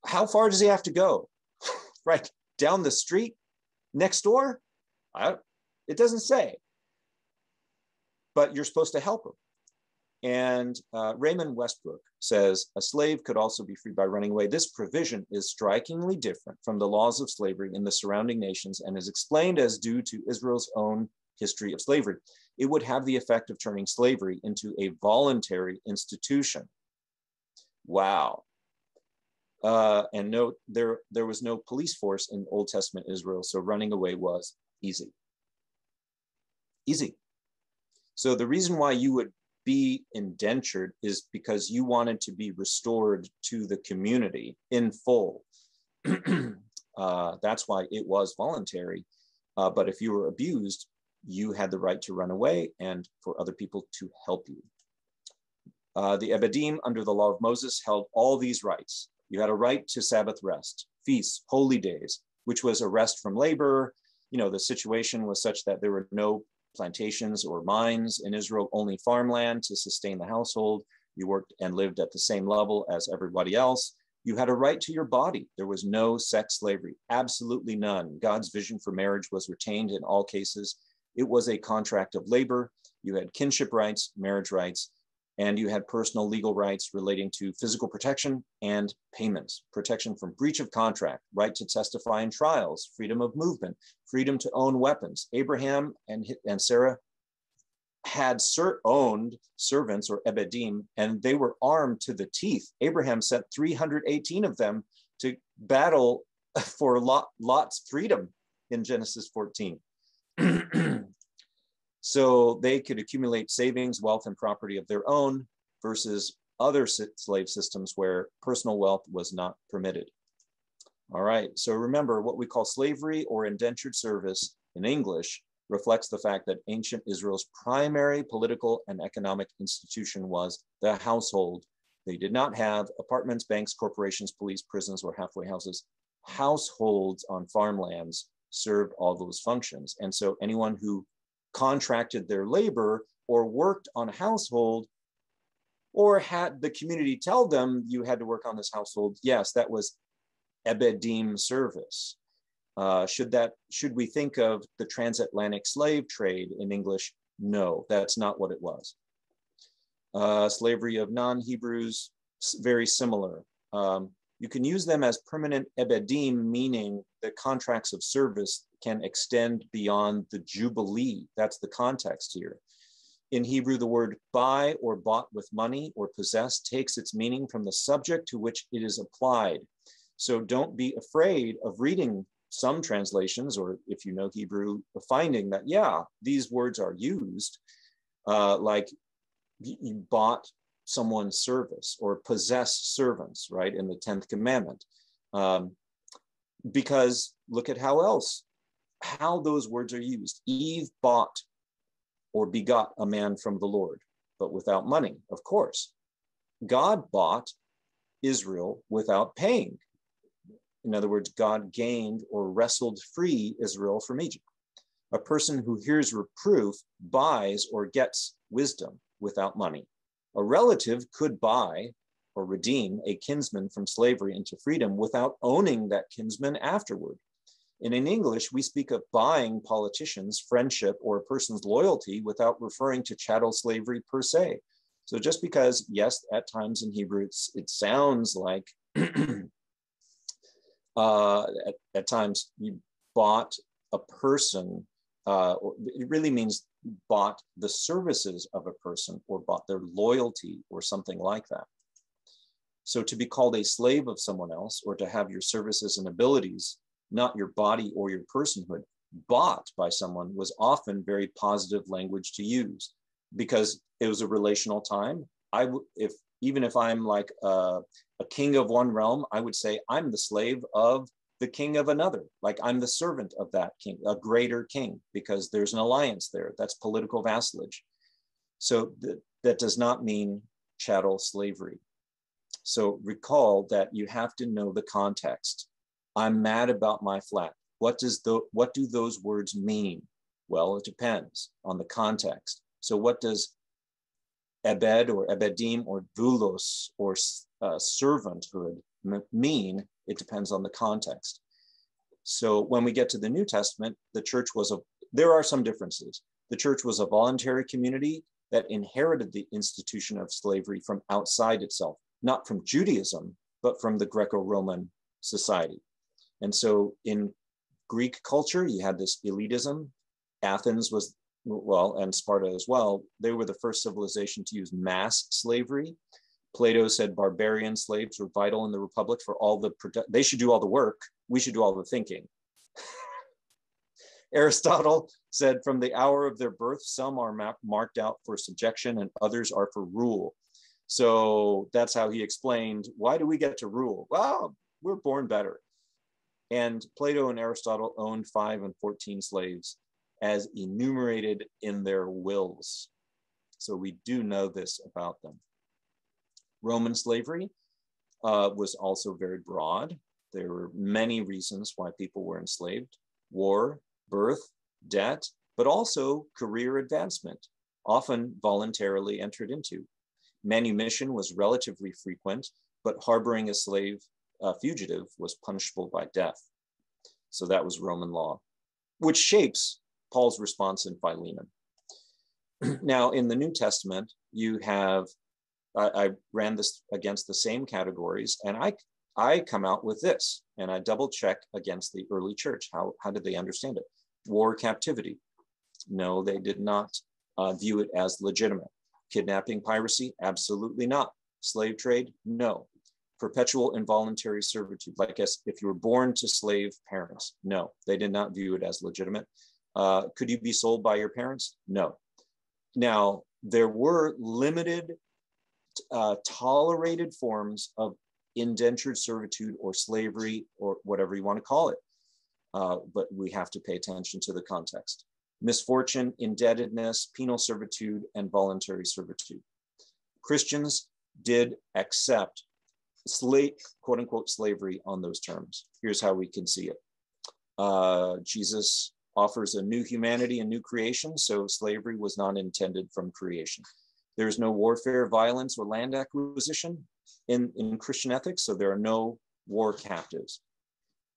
How far does he have to go? right down the street next door? It doesn't say. But you're supposed to help him. And uh, Raymond Westbrook says a slave could also be freed by running away. This provision is strikingly different from the laws of slavery in the surrounding nations and is explained as due to Israel's own history of slavery. It would have the effect of turning slavery into a voluntary institution. Wow. Uh, and note there, there was no police force in Old Testament Israel, so running away was easy. Easy. So the reason why you would be indentured is because you wanted to be restored to the community in full. uh, that's why it was voluntary. Uh, but if you were abused, you had the right to run away and for other people to help you. Uh, the Ebedim under the law of Moses held all these rights. You had a right to Sabbath rest, feasts, holy days, which was a rest from labor. You know, the situation was such that there were no plantations or mines in Israel, only farmland to sustain the household. You worked and lived at the same level as everybody else. You had a right to your body. There was no sex slavery, absolutely none. God's vision for marriage was retained in all cases. It was a contract of labor. You had kinship rights, marriage rights, and you had personal legal rights relating to physical protection and payments, protection from breach of contract, right to testify in trials, freedom of movement, freedom to own weapons. Abraham and, and Sarah had owned servants or ebedim, and they were armed to the teeth. Abraham sent 318 of them to battle for Lot, Lot's freedom in Genesis 14. So they could accumulate savings, wealth, and property of their own versus other slave systems where personal wealth was not permitted. All right, so remember what we call slavery or indentured service in English reflects the fact that ancient Israel's primary political and economic institution was the household. They did not have apartments, banks, corporations, police, prisons, or halfway houses. Households on farmlands served all those functions. And so anyone who contracted their labor or worked on a household or had the community tell them you had to work on this household yes that was ebedim service. Uh, should that should we think of the transatlantic slave trade in english? No that's not what it was. Uh, slavery of non-hebrews very similar. Um, you can use them as permanent ebedim meaning the contracts of service can extend beyond the Jubilee. That's the context here. In Hebrew, the word buy or bought with money or possessed takes its meaning from the subject to which it is applied. So don't be afraid of reading some translations, or if you know Hebrew, finding that, yeah, these words are used, uh, like you bought someone's service or possessed servants, right, in the 10th commandment. Um, because look at how else how those words are used. Eve bought or begot a man from the Lord, but without money, of course. God bought Israel without paying. In other words, God gained or wrestled free Israel from Egypt. A person who hears reproof buys or gets wisdom without money. A relative could buy or redeem a kinsman from slavery into freedom without owning that kinsman afterward. And in English, we speak of buying politicians' friendship or a person's loyalty without referring to chattel slavery per se. So just because, yes, at times in Hebrew, it sounds like uh, at, at, times you bought a person, uh, it really means bought the services of a person or bought their loyalty or something like that. So to be called a slave of someone else or to have your services and abilities not your body or your personhood, bought by someone was often very positive language to use because it was a relational time. I if even if I'm like a, a king of one realm, I would say I'm the slave of the king of another. Like I'm the servant of that king, a greater king, because there's an alliance there. That's political vassalage. So th- that does not mean chattel slavery. So recall that you have to know the context. I'm mad about my flat. What does the what do those words mean? Well, it depends on the context. So what does ebed or ebedim or doulos or uh, servanthood mean? It depends on the context. So when we get to the New Testament, the church was a, there are some differences. The church was a voluntary community that inherited the institution of slavery from outside itself, not from Judaism, but from the Greco Roman society. And so in Greek culture, you had this elitism. Athens was, well, and Sparta as well, they were the first civilization to use mass slavery. Plato said barbarian slaves were vital in the Republic for all the, they should do all the work, we should do all the thinking. Aristotle said, from the hour of their birth, some are marked out for subjection and others are for rule. So that's how he explained why do we get to rule? Well, we're born better. And Plato and Aristotle owned five and 14 slaves as enumerated in their wills. So we do know this about them. Roman slavery uh, was also very broad. There were many reasons why people were enslaved war, birth, debt, but also career advancement, often voluntarily entered into. Manumission was relatively frequent, but harboring a slave uh, fugitive was punishable by death. So that was Roman law, which shapes Paul's response in Philemon. now, in the New Testament, you have, I, I ran this against the same categories, and I, I come out with this, and I double check against the early church. How, how did they understand it? War captivity. No, they did not uh, view it as legitimate. Kidnapping, piracy? Absolutely not. Slave trade? No perpetual involuntary servitude, like as if you were born to slave parents. No, they did not view it as legitimate. Uh, could you be sold by your parents? No. Now, there were limited, uh, tolerated forms of indentured servitude or slavery or whatever you want to call it. Uh, but we have to pay attention to the context. Misfortune, indebtedness, penal servitude, and voluntary servitude. Christians did accept slave, quote unquote, slavery on those terms. Here's how we can see it. Uh, Jesus offers a new humanity, a new creation, so slavery was not intended from creation. There's no warfare, violence, or land acquisition in, in Christian ethics, so there are no war captives.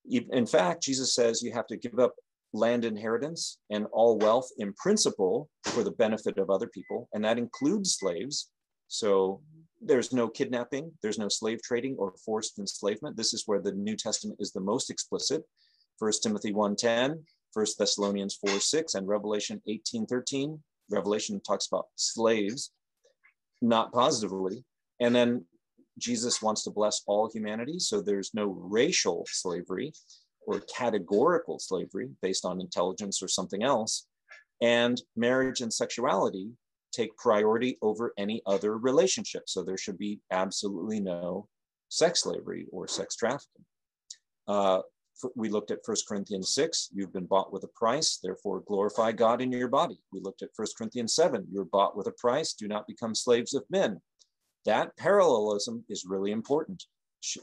In fact, Jesus says you have to give up land inheritance and all wealth in principle for the benefit of other people, and that includes slaves. So there's no kidnapping, there's no slave trading or forced enslavement. This is where the New Testament is the most explicit. First Timothy 1.10, 1 Thessalonians 4, 6, and Revelation 18:13. Revelation talks about slaves, not positively. And then Jesus wants to bless all humanity. So there's no racial slavery or categorical slavery based on intelligence or something else. And marriage and sexuality take priority over any other relationship. So there should be absolutely no sex slavery or sex trafficking. Uh, we looked at 1 Corinthians 6, you've been bought with a price, therefore glorify God in your body. We looked at 1 Corinthians 7, you're bought with a price, do not become slaves of men. That parallelism is really important.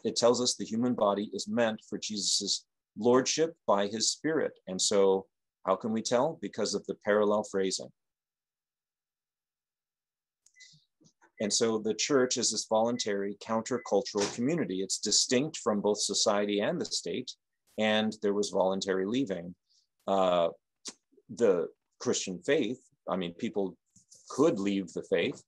It tells us the human body is meant for Jesus's lordship by his spirit. And so how can we tell? Because of the parallel phrasing. And so the church is this voluntary countercultural community. It's distinct from both society and the state, and there was voluntary leaving. Uh, the Christian faith, I mean, people could leave the faith,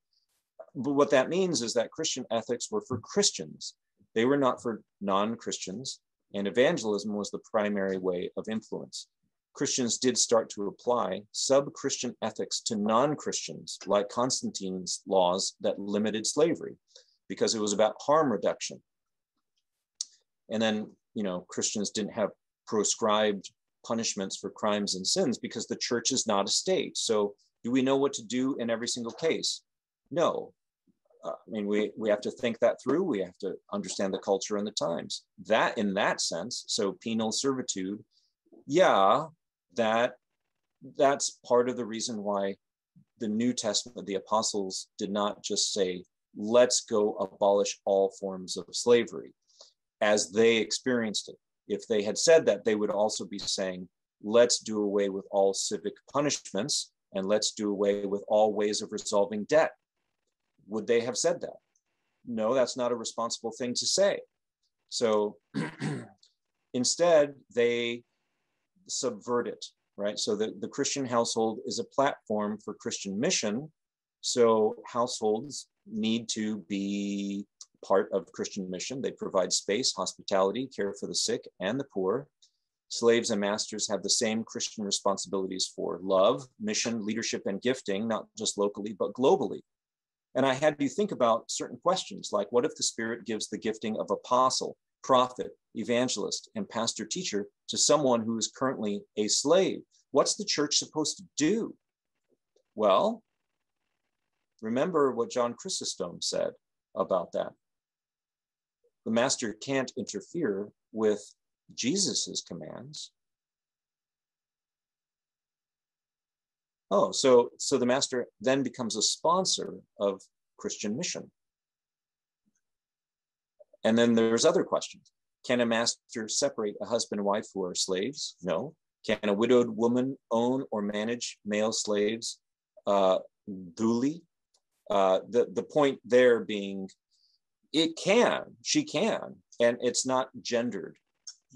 but what that means is that Christian ethics were for Christians. They were not for non Christians, and evangelism was the primary way of influence. Christians did start to apply sub Christian ethics to non Christians, like Constantine's laws that limited slavery, because it was about harm reduction. And then, you know, Christians didn't have proscribed punishments for crimes and sins because the church is not a state. So, do we know what to do in every single case? No. Uh, I mean, we, we have to think that through. We have to understand the culture and the times. That, in that sense, so penal servitude, yeah, that that's part of the reason why the New Testament, the apostles did not just say, let's go abolish all forms of slavery as they experienced it. If they had said that, they would also be saying, let's do away with all civic punishments and let's do away with all ways of resolving debt. Would they have said that? No, that's not a responsible thing to say. So instead, they subvert it, right? So the, the Christian household is a platform for Christian mission. So households need to be part of Christian mission. They provide space, hospitality, care for the sick and the poor. Slaves and masters have the same Christian responsibilities for love, mission, leadership, and gifting, not just locally, but globally. And I had you think about certain questions like what if the Spirit gives the gifting of apostle, prophet, evangelist, and pastor teacher to someone who is currently a slave? What's the church supposed to do? Well, remember what John Chrysostom said about that. The master can't interfere with Jesus's commands. Oh, so so the master then becomes a sponsor of Christian mission. And then there's other questions. Can a master separate a husband and wife who are slaves? No. Can a widowed woman own or manage male slaves uh, duly? Uh, the, the point there being, it can, she can, and it's not gendered,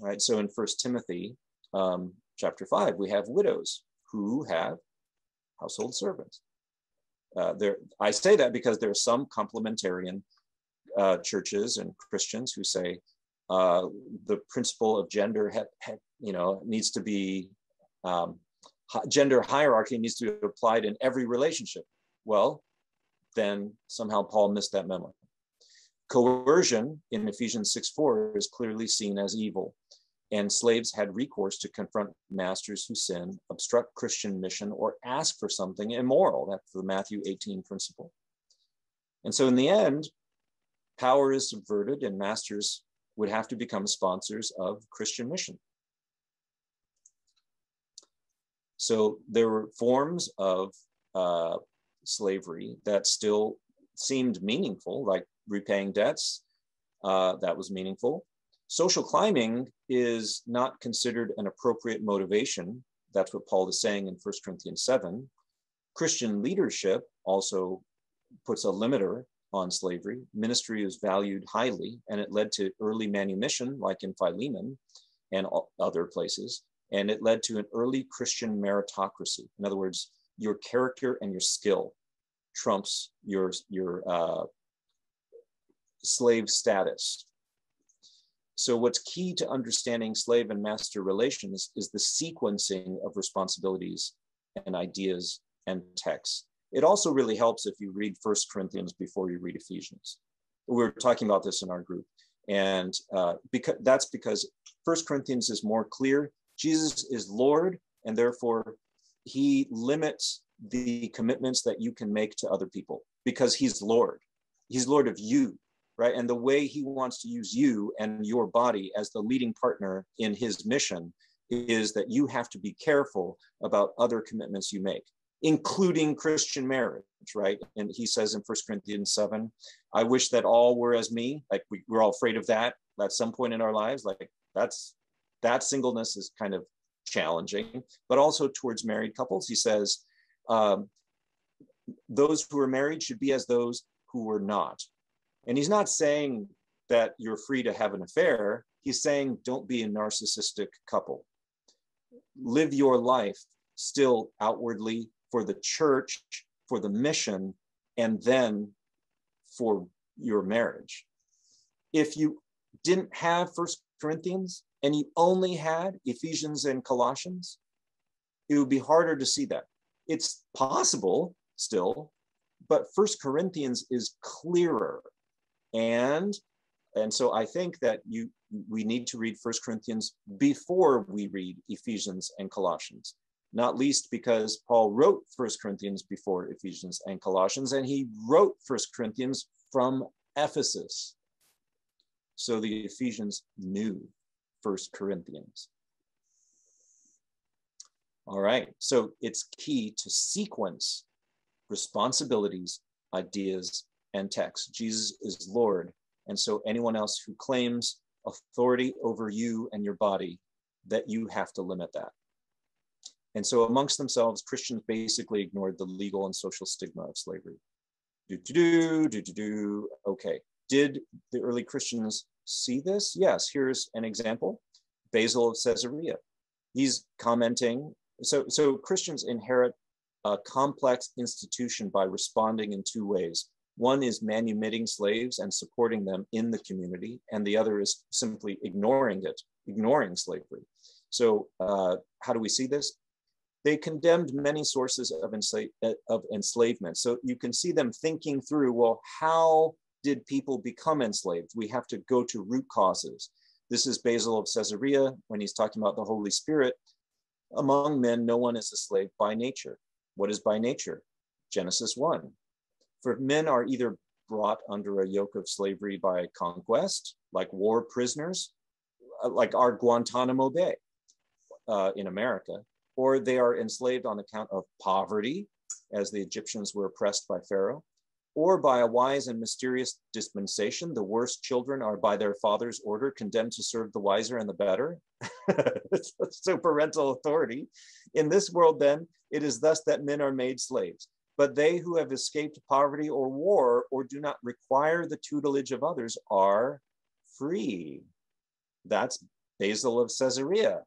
right? So in First Timothy um, chapter five, we have widows who have household servants. Uh, there, I say that because there are some complementarian uh, churches and Christians who say uh, the principle of gender, you know, needs to be um, gender hierarchy needs to be applied in every relationship. Well, then somehow Paul missed that memo. Coercion in Ephesians 6 4 is clearly seen as evil, and slaves had recourse to confront masters who sin, obstruct Christian mission, or ask for something immoral. That's the Matthew 18 principle. And so, in the end, power is subverted, and masters would have to become sponsors of Christian mission. So there were forms of uh, slavery that still seemed meaningful, like repaying debts. Uh, that was meaningful. Social climbing is not considered an appropriate motivation. That's what Paul is saying in 1 Corinthians 7. Christian leadership also puts a limiter on slavery. Ministry is valued highly, and it led to early manumission, like in Philemon and other places. And it led to an early Christian meritocracy. In other words, your character and your skill trumps your, your uh, slave status. So, what's key to understanding slave and master relations is the sequencing of responsibilities and ideas and texts. It also really helps if you read First Corinthians before you read Ephesians. We were talking about this in our group, and uh, because that's because First Corinthians is more clear. Jesus is Lord, and therefore He limits the commitments that you can make to other people because He's Lord. He's Lord of you, right? And the way He wants to use you and your body as the leading partner in His mission is that you have to be careful about other commitments you make including Christian marriage, right? And he says in First Corinthians 7, I wish that all were as me. Like we, we're all afraid of that at some point in our lives. Like that's that singleness is kind of challenging, but also towards married couples. He says, um, those who are married should be as those who were not. And he's not saying that you're free to have an affair. He's saying don't be a narcissistic couple. Live your life still outwardly for the church, for the mission, and then for your marriage. If you didn't have First Corinthians and you only had Ephesians and Colossians, it would be harder to see that. It's possible still, but First Corinthians is clearer. And and so I think that you we need to read First Corinthians before we read Ephesians and Colossians not least because Paul wrote First Corinthians before Ephesians and Colossians, and he wrote First Corinthians from Ephesus. So the Ephesians knew First Corinthians. All right, so it's key to sequence responsibilities, ideas, and texts. Jesus is Lord. And so anyone else who claims authority over you and your body, that you have to limit that. And so amongst themselves, Christians basically ignored the legal and social stigma of slavery. Do, do, do, do, do, do. Okay. Did the early Christians see this? Yes. Here's an example. Basil of Caesarea. He's commenting. So, so Christians inherit a complex institution by responding in two ways. One is manumitting slaves and supporting them in the community, and the other is simply ignoring it, ignoring slavery. So, uh, how do we see this? They condemned many sources of, ensla- of enslavement. So, you can see them thinking through well, how did people become enslaved? We have to go to root causes. This is Basil of Caesarea when he's talking about the Holy Spirit. Among men, no one is a slave by nature. What is by nature? Genesis 1. For men are either brought under a yoke of slavery by conquest, like war prisoners, uh, like our Guantanamo Bay uh, in America, or they are enslaved on account of poverty, as the Egyptians were oppressed by Pharaoh, or by a wise and mysterious dispensation, the worst children are by their father's order condemned to serve the wiser and the better. so parental authority. In this world, then, it is thus that men are made slaves. But they who have escaped poverty or war or do not require the tutelage of others are free. That's Basil of Caesarea,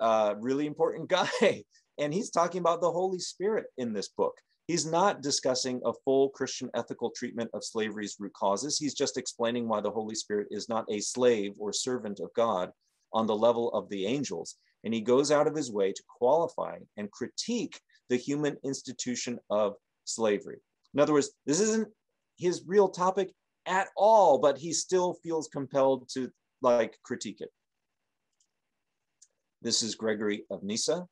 uh, really important guy. And he's talking about the Holy Spirit in this book. He's not discussing a full Christian ethical treatment of slavery's root causes. He's just explaining why the Holy Spirit is not a slave or servant of God on the level of the angels. And he goes out of his way to qualify and critique the human institution of slavery. In other words, this isn't his real topic at all, but he still feels compelled to like critique it. This is Gregory of Nyssa,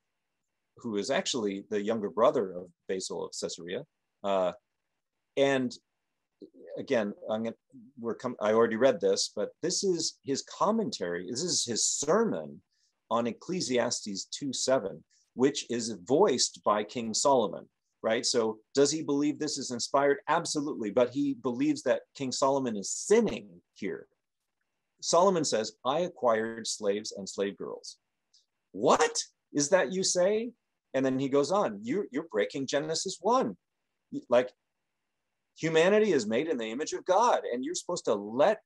who is actually the younger brother of Basil of Caesarea. Uh, and again, I'm gonna, we're com- I already read this, but this is his commentary. This is his sermon on Ecclesiastes 2 7, which is voiced by King Solomon, right? So, does he believe this is inspired? Absolutely. But he believes that King Solomon is sinning here. Solomon says, I acquired slaves and slave girls. What is that you say? And then he goes on, you're, you're breaking Genesis 1. Like humanity is made in the image of God, and you're supposed to let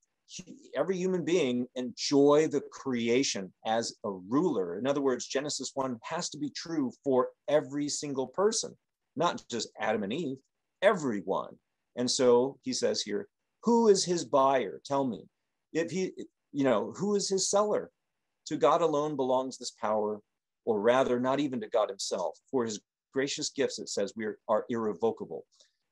every human being enjoy the creation as a ruler. In other words, Genesis 1 has to be true for every single person, not just Adam and Eve, everyone. And so he says here, who is his buyer? Tell me. If he, you know, who is his seller? To God alone belongs this power, or rather, not even to God himself. For his gracious gifts, it says, we are, are irrevocable.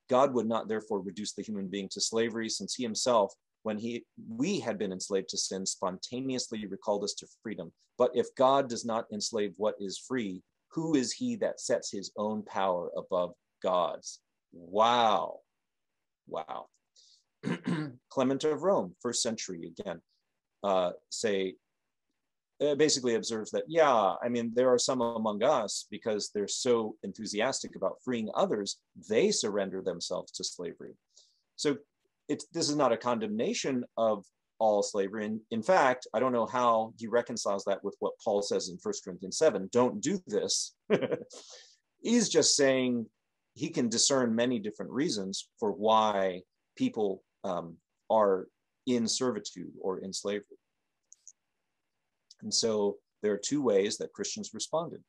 God would not therefore reduce the human being to slavery, since he himself when he we had been enslaved to sin spontaneously recalled us to freedom. But if god does not enslave what is free who is he that sets his own power above god's? Wow. Wow. Clement of rome first century again uh, say uh, basically observes that yeah i mean there are some among us because they're so enthusiastic about freeing others they surrender themselves to slavery. So it's this is not a condemnation of all slavery. And in fact, I don't know how he reconciles that with what Paul says in 1 Corinthians 7 don't do this. He's just saying he can discern many different reasons for why people um, are in servitude or in slavery. And so there are two ways that Christians responded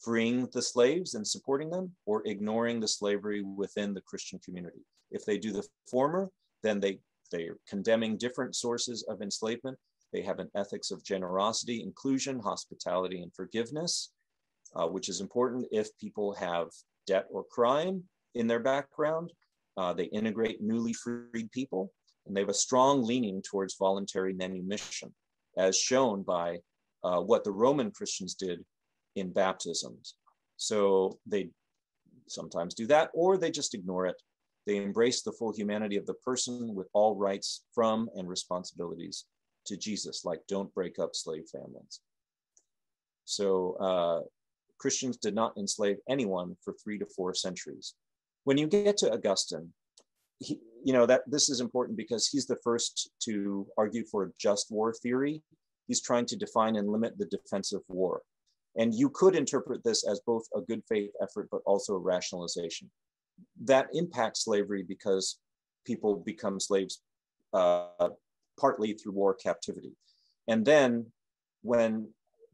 freeing the slaves and supporting them, or ignoring the slavery within the Christian community. If they do the former, then they, they are condemning different sources of enslavement. They have an ethics of generosity, inclusion, hospitality, and forgiveness, uh, which is important if people have debt or crime in their background. Uh, they integrate newly freed people, and they have a strong leaning towards voluntary manumission, as shown by uh, what the Roman Christians did in baptisms. So they sometimes do that, or they just ignore it They embrace the full humanity of the person with all rights from and responsibilities to Jesus, like don't break up slave families. So uh, Christians did not enslave anyone for three to four centuries. When you get to Augustine, he, you know that this is important because he's the first to argue for a just war theory. He's trying to define and limit the defensive war. And you could interpret this as both a good faith effort, but also a rationalization. That impacts slavery because people become slaves uh, partly through war captivity. And then when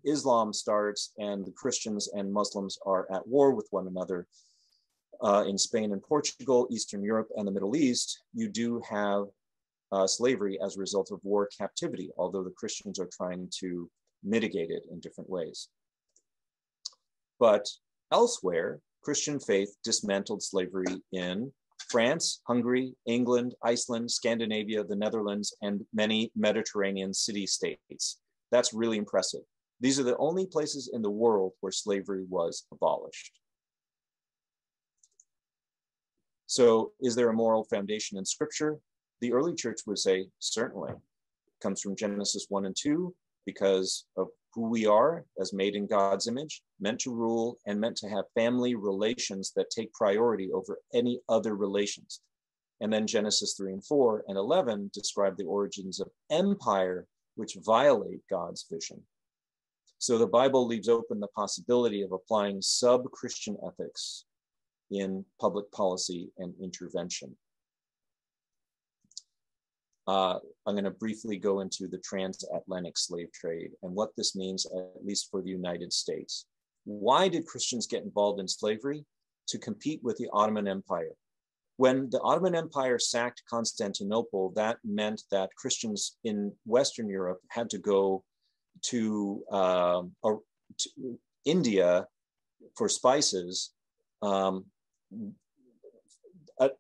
Islam starts and the Christians and Muslims are at war with one another uh, in Spain and Portugal, Eastern Europe, and the Middle East, you do have uh, slavery as a result of war captivity, although the Christians are trying to mitigate it in different ways. But elsewhere, Christian faith dismantled slavery in France, Hungary, England, Iceland, Scandinavia, the Netherlands, and many Mediterranean city states. That's really impressive. These are the only places in the world where slavery was abolished. So is there a moral foundation in scripture? The early church would say, certainly. It comes from Genesis 1 and 2 because of who we are as made in God's image, meant to rule and meant to have family relations that take priority over any other relations. And then Genesis 3 and 4 and 11 describe the origins of empire, which violate God's vision. So the Bible leaves open the possibility of applying sub Christian ethics in public policy and intervention. Uh, I'm going to briefly go into the transatlantic slave trade and what this means, at least for the United States. Why did Christians get involved in slavery? To compete with the Ottoman Empire. When the Ottoman Empire sacked Constantinople, that meant that Christians in Western Europe had to go to, uh, to India for spices um,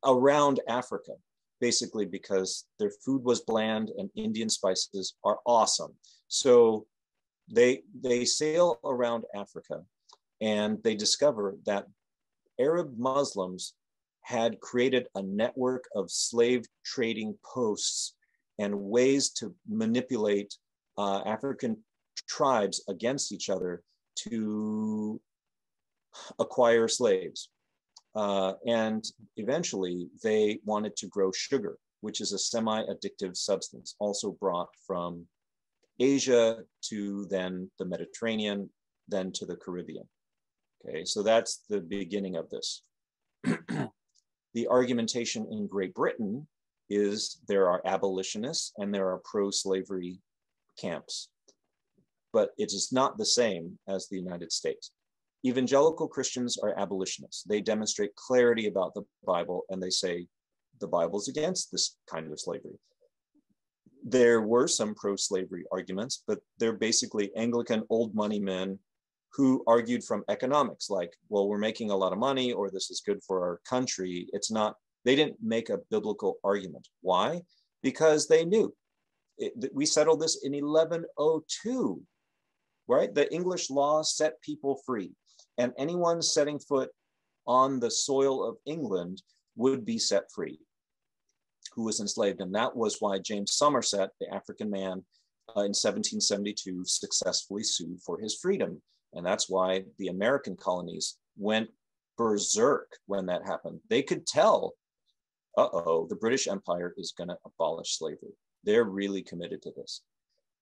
around Africa basically because their food was bland and Indian spices are awesome. So they they sail around Africa and they discover that Arab Muslims had created a network of slave trading posts and ways to manipulate uh, African tribes against each other to acquire slaves. Uh, and eventually they wanted to grow sugar, which is a semi-addictive substance also brought from Asia to then the Mediterranean, then to the Caribbean. Okay, so that's the beginning of this. the argumentation in Great Britain is there are abolitionists and there are pro-slavery camps, but it is not the same as the United States. Evangelical Christians are abolitionists. They demonstrate clarity about the Bible and they say the Bible's against this kind of slavery. There were some pro slavery arguments, but they're basically Anglican old money men who argued from economics, like, well, we're making a lot of money or this is good for our country. It's not, they didn't make a biblical argument. Why? Because they knew. It, we settled this in 1102, right? The English law set people free and anyone setting foot on the soil of England would be set free who was enslaved. And that was why James Somerset, the African man uh, in 1772, successfully sued for his freedom. And that's why the American colonies went berserk when that happened. They could tell, uh oh, the British Empire is going to abolish slavery. They're really committed to this.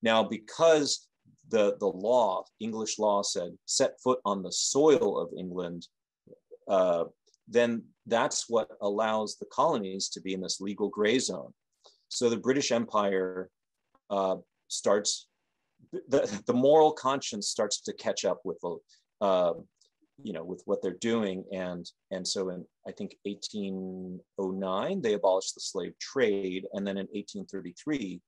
Now, because the, the law, English law said, set foot on the soil of England, uh, then that's what allows the colonies to be in this legal gray zone. So the British Empire uh, starts, the, the moral conscience starts to catch up with the, uh, you know, with what they're doing. And, and so in, I think 1809, they abolished the slave trade. And then in 1833,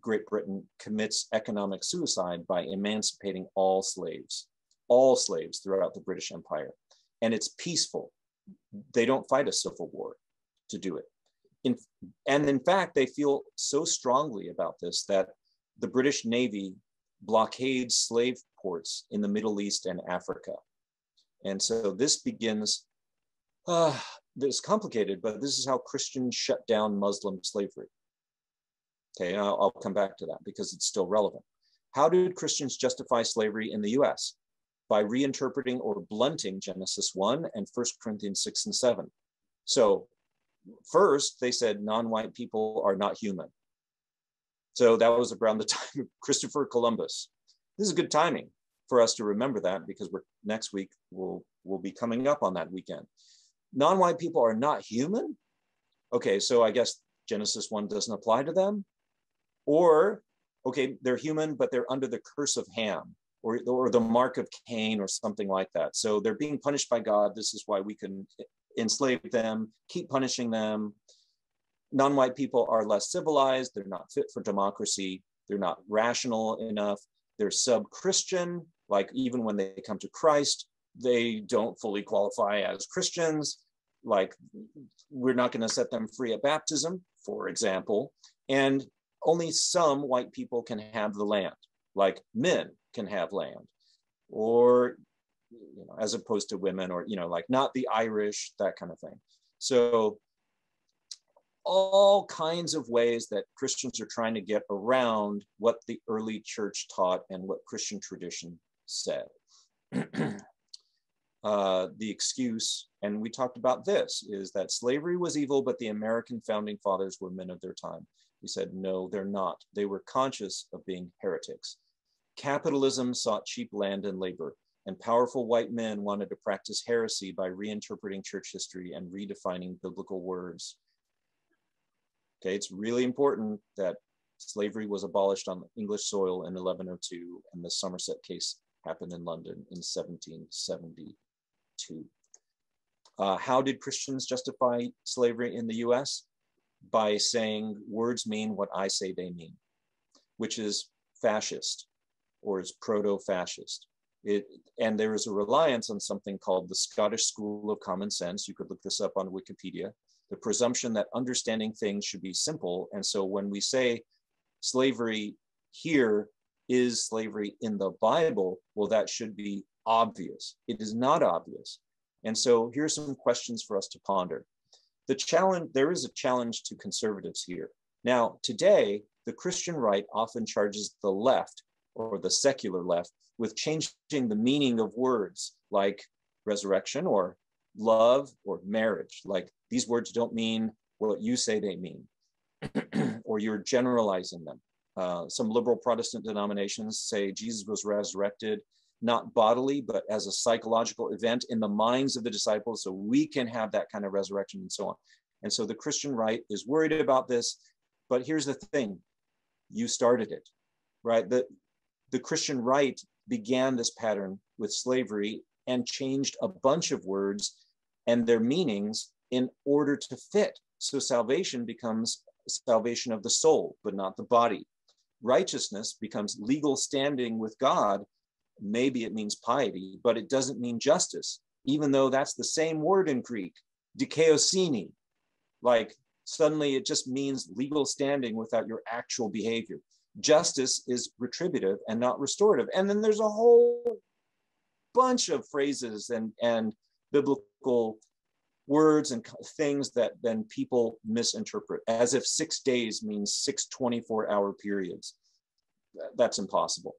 Great Britain commits economic suicide by emancipating all slaves, all slaves throughout the British Empire. And it's peaceful. They don't fight a civil war to do it. In, and in fact, they feel so strongly about this that the British Navy blockades slave ports in the Middle East and Africa. And so this begins uh, this complicated, but this is how Christians shut down Muslim slavery. Okay, I'll, I'll come back to that because it's still relevant. How did Christians justify slavery in the US? By reinterpreting or blunting Genesis 1 and 1 Corinthians 6 and 7. So, first, they said non white people are not human. So, that was around the time of Christopher Columbus. This is good timing for us to remember that because we're next week we'll, we'll be coming up on that weekend. Non white people are not human. Okay, so I guess Genesis 1 doesn't apply to them. Or okay, they're human, but they're under the curse of Ham or, or the mark of Cain or something like that. So they're being punished by God. This is why we can enslave them, keep punishing them. Non white people are less civilized, they're not fit for democracy, they're not rational enough, they're sub Christian, like even when they come to Christ, they don't fully qualify as Christians. Like we're not going to set them free at baptism, for example. And only some white people can have the land, like men can have land, or you know, as opposed to women, or you know, like not the Irish, that kind of thing. So all kinds of ways that Christians are trying to get around what the early church taught and what Christian tradition said. uh, the excuse, and we talked about this, is that slavery was evil, but the American founding fathers were men of their time. He said, no, they're not. They were conscious of being heretics. Capitalism sought cheap land and labor, and powerful white men wanted to practice heresy by reinterpreting church history and redefining biblical words. Okay, it's really important that slavery was abolished on English soil in 1102, and the Somerset case happened in London in 1772. Uh, how did Christians justify slavery in the US? by saying words mean what I say they mean, which is fascist or is proto-fascist. It, and there is a reliance on something called the Scottish School of Common Sense. You could look this up on Wikipedia. The presumption that understanding things should be simple. And so when we say slavery here is slavery in the Bible, well, that should be obvious. It is not obvious. And so here's some questions for us to ponder the challenge, there is a challenge to conservatives here. Now, today, the Christian right often charges the left or the secular left with changing the meaning of words like resurrection or love or marriage. Like these words don't mean what you say they mean, or you're generalizing them. Uh, some liberal Protestant denominations say Jesus was resurrected not bodily, but as a psychological event in the minds of the disciples, so we can have that kind of resurrection and so on. And so the Christian right is worried about this. But here's the thing you started it, right? The, the Christian right began this pattern with slavery and changed a bunch of words and their meanings in order to fit. So salvation becomes salvation of the soul, but not the body. Righteousness becomes legal standing with God maybe it means piety, but it doesn't mean justice, even though that's the same word in Greek, dikaiosune. Like suddenly it just means legal standing without your actual behavior. Justice is retributive and not restorative. And then there's a whole bunch of phrases and, and biblical words and things that then people misinterpret as if six days means six 24 hour periods. That's impossible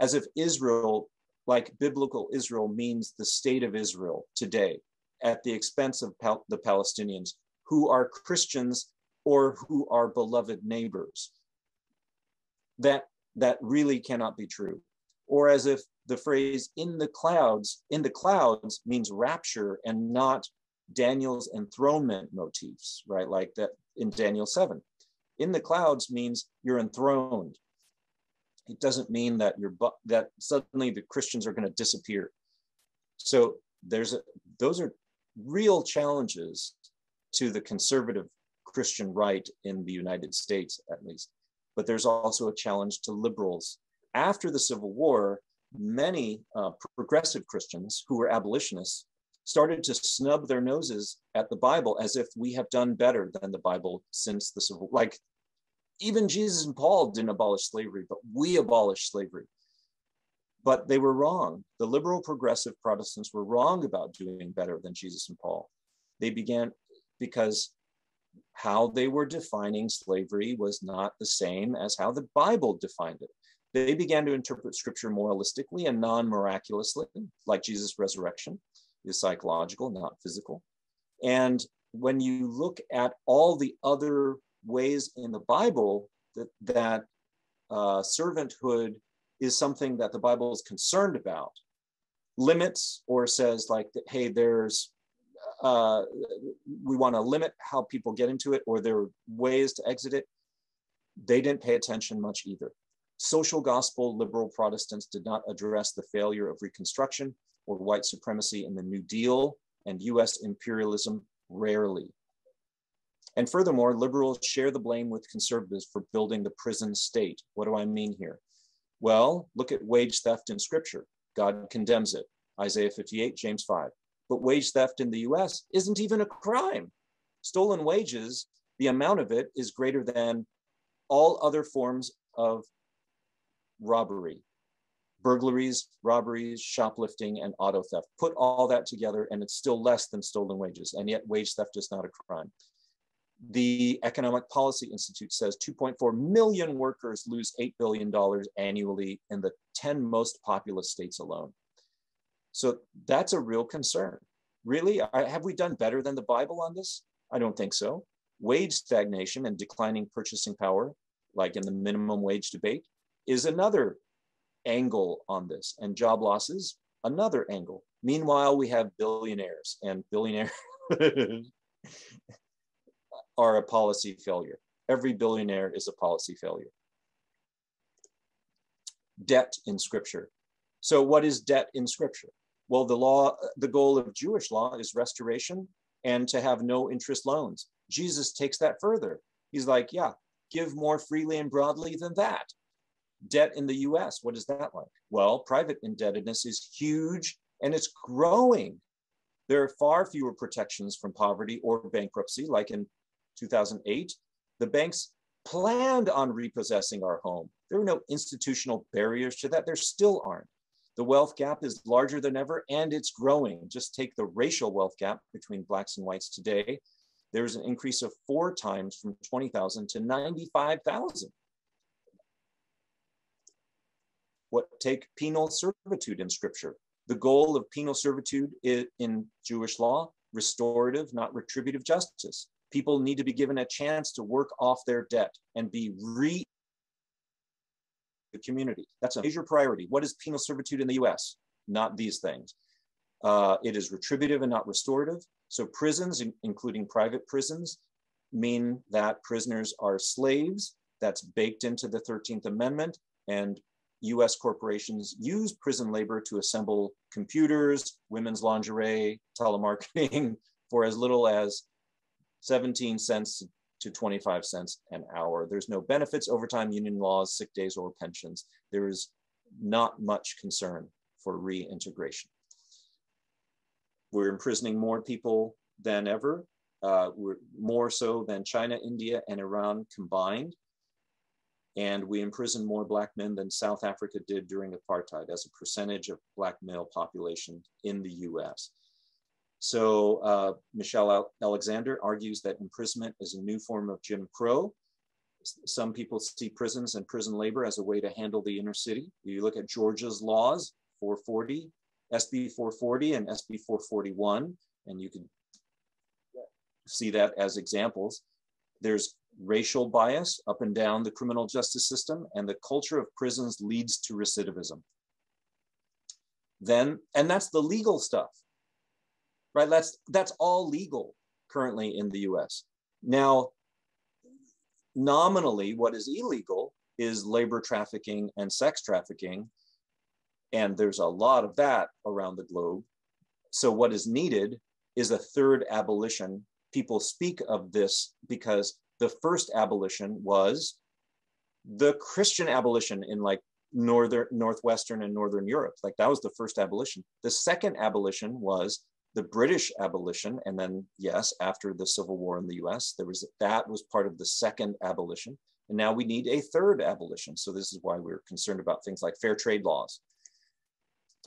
as if Israel, like biblical Israel, means the state of Israel today at the expense of Pal- the Palestinians who are Christians or who are beloved neighbors. That, that really cannot be true. Or as if the phrase in the clouds, in the clouds means rapture and not Daniel's enthronement motifs, right? Like that in Daniel 7. In the clouds means you're enthroned, it doesn't mean that you're that suddenly the Christians are going to disappear. So there's a, those are real challenges to the conservative Christian right in the United States, at least. But there's also a challenge to liberals. After the Civil War, many uh, progressive Christians who were abolitionists started to snub their noses at the Bible as if we have done better than the Bible since the Civil like even Jesus and Paul didn't abolish slavery, but we abolished slavery. But they were wrong. The liberal progressive Protestants were wrong about doing better than Jesus and Paul. They began because how they were defining slavery was not the same as how the Bible defined it. They began to interpret scripture moralistically and non miraculously, like Jesus' resurrection is psychological, not physical. And when you look at all the other ways in the Bible that, that uh, servanthood is something that the Bible is concerned about, limits or says like, hey, there's uh, we want to limit how people get into it or there are ways to exit it. They didn't pay attention much either. Social gospel liberal Protestants did not address the failure of Reconstruction or white supremacy in the New Deal and US imperialism rarely. And furthermore, liberals share the blame with conservatives for building the prison state. What do I mean here? Well, look at wage theft in scripture. God condemns it. Isaiah 58, James 5. But wage theft in the US isn't even a crime. Stolen wages, the amount of it is greater than all other forms of robbery burglaries, robberies, shoplifting, and auto theft. Put all that together, and it's still less than stolen wages. And yet, wage theft is not a crime. The Economic Policy Institute says 2.4 million workers lose $8 billion annually in the 10 most populous states alone. So that's a real concern. Really, have we done better than the Bible on this? I don't think so. Wage stagnation and declining purchasing power, like in the minimum wage debate, is another angle on this. And job losses, another angle. Meanwhile, we have billionaires, and billionaires are a policy failure. Every billionaire is a policy failure. Debt in scripture. So, what is debt in scripture? Well, the law, the goal of Jewish law is restoration and to have no interest loans. Jesus takes that further. He's like, yeah, give more freely and broadly than that. Debt in the US, what is that like? Well, private indebtedness is huge and it's growing. There are far fewer protections from poverty or bankruptcy, like in 2008. The banks planned on repossessing our home. There were no institutional barriers to that. There still aren't. The wealth gap is larger than ever and it's growing. Just take the racial wealth gap between blacks and whites today. There's an increase of four times from 20,000 to 95,000. What take penal servitude in scripture? The goal of penal servitude in Jewish law, restorative, not retributive justice. People need to be given a chance to work off their debt and be re the community. That's a major priority. What is penal servitude in the US? Not these things. Uh, it is retributive and not restorative. So prisons, in, including private prisons, mean that prisoners are slaves. That's baked into the 13th Amendment. And US corporations use prison labor to assemble computers, women's lingerie, telemarketing for as little as 17 cents to 25 cents an hour. There's no benefits, overtime, union laws, sick days, or pensions. There is not much concern for reintegration. We're imprisoning more people than ever. Uh, more so than China, India, and Iran combined. And we imprison more Black men than South Africa did during apartheid as a percentage of Black male population in the US. So uh, Michelle Alexander argues that imprisonment is a new form of Jim Crow. Some people see prisons and prison labor as a way to handle the inner city. You look at Georgia's laws, 440, SB 440 and SB 441, and you can see that as examples. There's racial bias up and down the criminal justice system, and the culture of prisons leads to recidivism. Then, and that's the legal stuff right? That's that's all legal currently in the US. Now, nominally, what is illegal is labor trafficking and sex trafficking. And there's a lot of that around the globe. So, what is needed is a third abolition. People speak of this because the first abolition was the Christian abolition in like northern, northwestern, and northern Europe. Like that was the first abolition. The second abolition was the British abolition, and then yes, after the Civil War in the U.S., there was that was part of the second abolition, and now we need a third abolition. So this is why we're concerned about things like fair trade laws.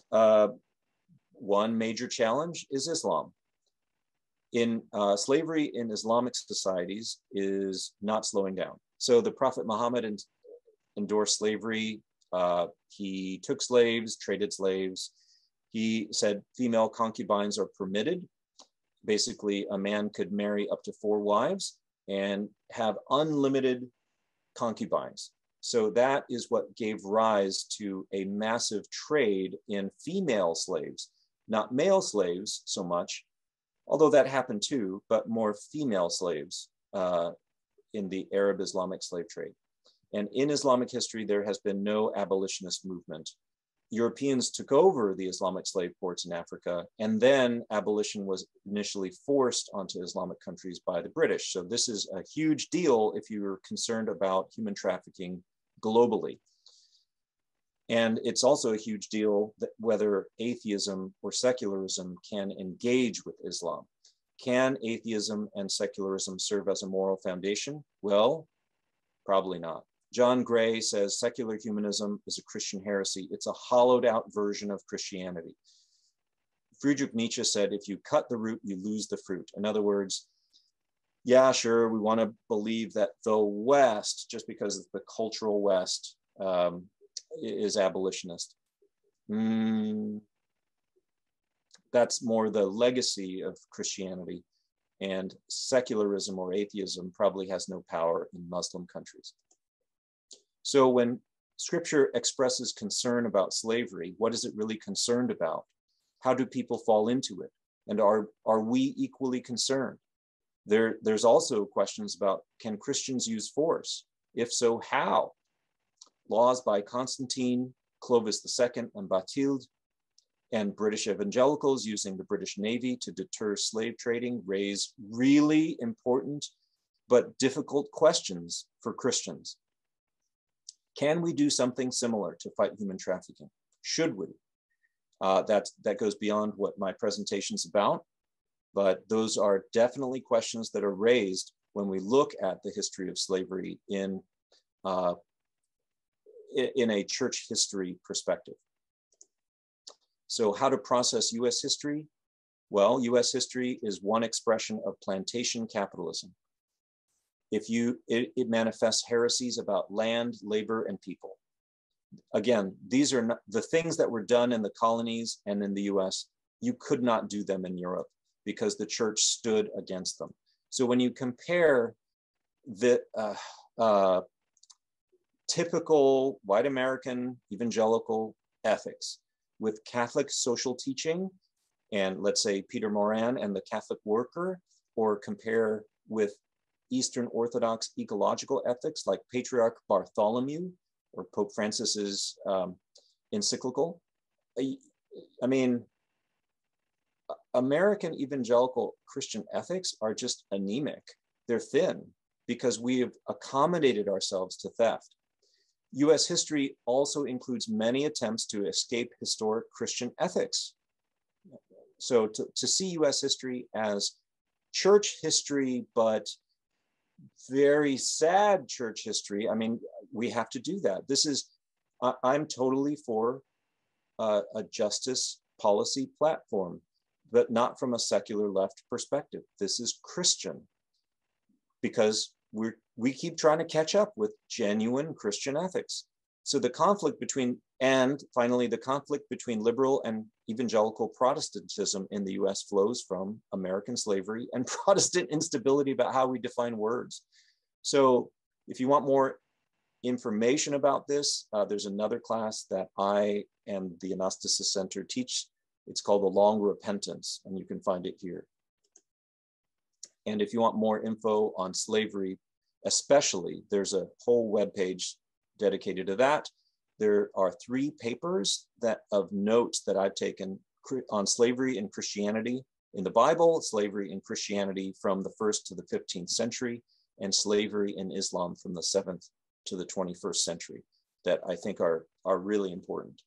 Uh, one major challenge is Islam. in uh, slavery in Islamic societies is not slowing down. So the Prophet Muhammad en- endorsed slavery. Uh, he took slaves, traded slaves. He said female concubines are permitted. Basically, a man could marry up to four wives and have unlimited concubines. So that is what gave rise to a massive trade in female slaves, not male slaves so much, although that happened too, but more female slaves uh, in the Arab Islamic slave trade. And in Islamic history, there has been no abolitionist movement. Europeans took over the Islamic slave ports in Africa, and then abolition was initially forced onto Islamic countries by the British. So this is a huge deal if you're concerned about human trafficking globally. And it's also a huge deal that whether atheism or secularism can engage with Islam. Can atheism and secularism serve as a moral foundation? Well, probably not. John Gray says secular humanism is a Christian heresy. It's a hollowed out version of Christianity. Friedrich Nietzsche said, if you cut the root, you lose the fruit. In other words, yeah, sure, we want to believe that the West, just because it's the cultural West, um, is abolitionist. Mm, that's more the legacy of Christianity, and secularism or atheism probably has no power in Muslim countries. So when scripture expresses concern about slavery, what is it really concerned about? How do people fall into it? And are, are we equally concerned? There, there's also questions about can Christians use force? If so, how? laws by Constantine, Clovis II, and Bathilde, and British evangelicals using the British Navy to deter slave trading raise really important but difficult questions for Christians. Can we do something similar to fight human trafficking? Should we? Uh, that, that goes beyond what my presentation is about, but those are definitely questions that are raised when we look at the history of slavery in uh, in a church history perspective. So how to process US history? Well, US history is one expression of plantation capitalism. If you, it, it manifests heresies about land, labor, and people. Again, these are not, the things that were done in the colonies and in the US, you could not do them in Europe because the church stood against them. So when you compare the uh, uh, typical white American evangelical ethics with Catholic social teaching, and let's say Peter Maurin and the Catholic worker, or compare with Eastern Orthodox ecological ethics like Patriarch Bartholomew or Pope Francis's um, encyclical. I, I mean, American evangelical Christian ethics are just anemic. They're thin because we have accommodated ourselves to theft. US history also includes many attempts to escape historic Christian ethics. So to, to see US history as church history, but very sad church history, I mean, we have to do that. This is, I, I'm totally for uh, a justice policy platform, but not from a secular left perspective. This is Christian because we're we keep trying to catch up with genuine Christian ethics. So the conflict between, and finally, the conflict between liberal and evangelical Protestantism in the US flows from American slavery and Protestant instability about how we define words. So if you want more information about this, uh, there's another class that I and the Anastasis Center teach. It's called The Long Repentance, and you can find it here. And if you want more info on slavery, especially, there's a whole web page dedicated to that. There are three papers that of notes that I've taken on slavery and Christianity in the Bible, slavery and Christianity from the first to the 15th century, and slavery in Islam from the seventh to the 21st century that I think are, are really important.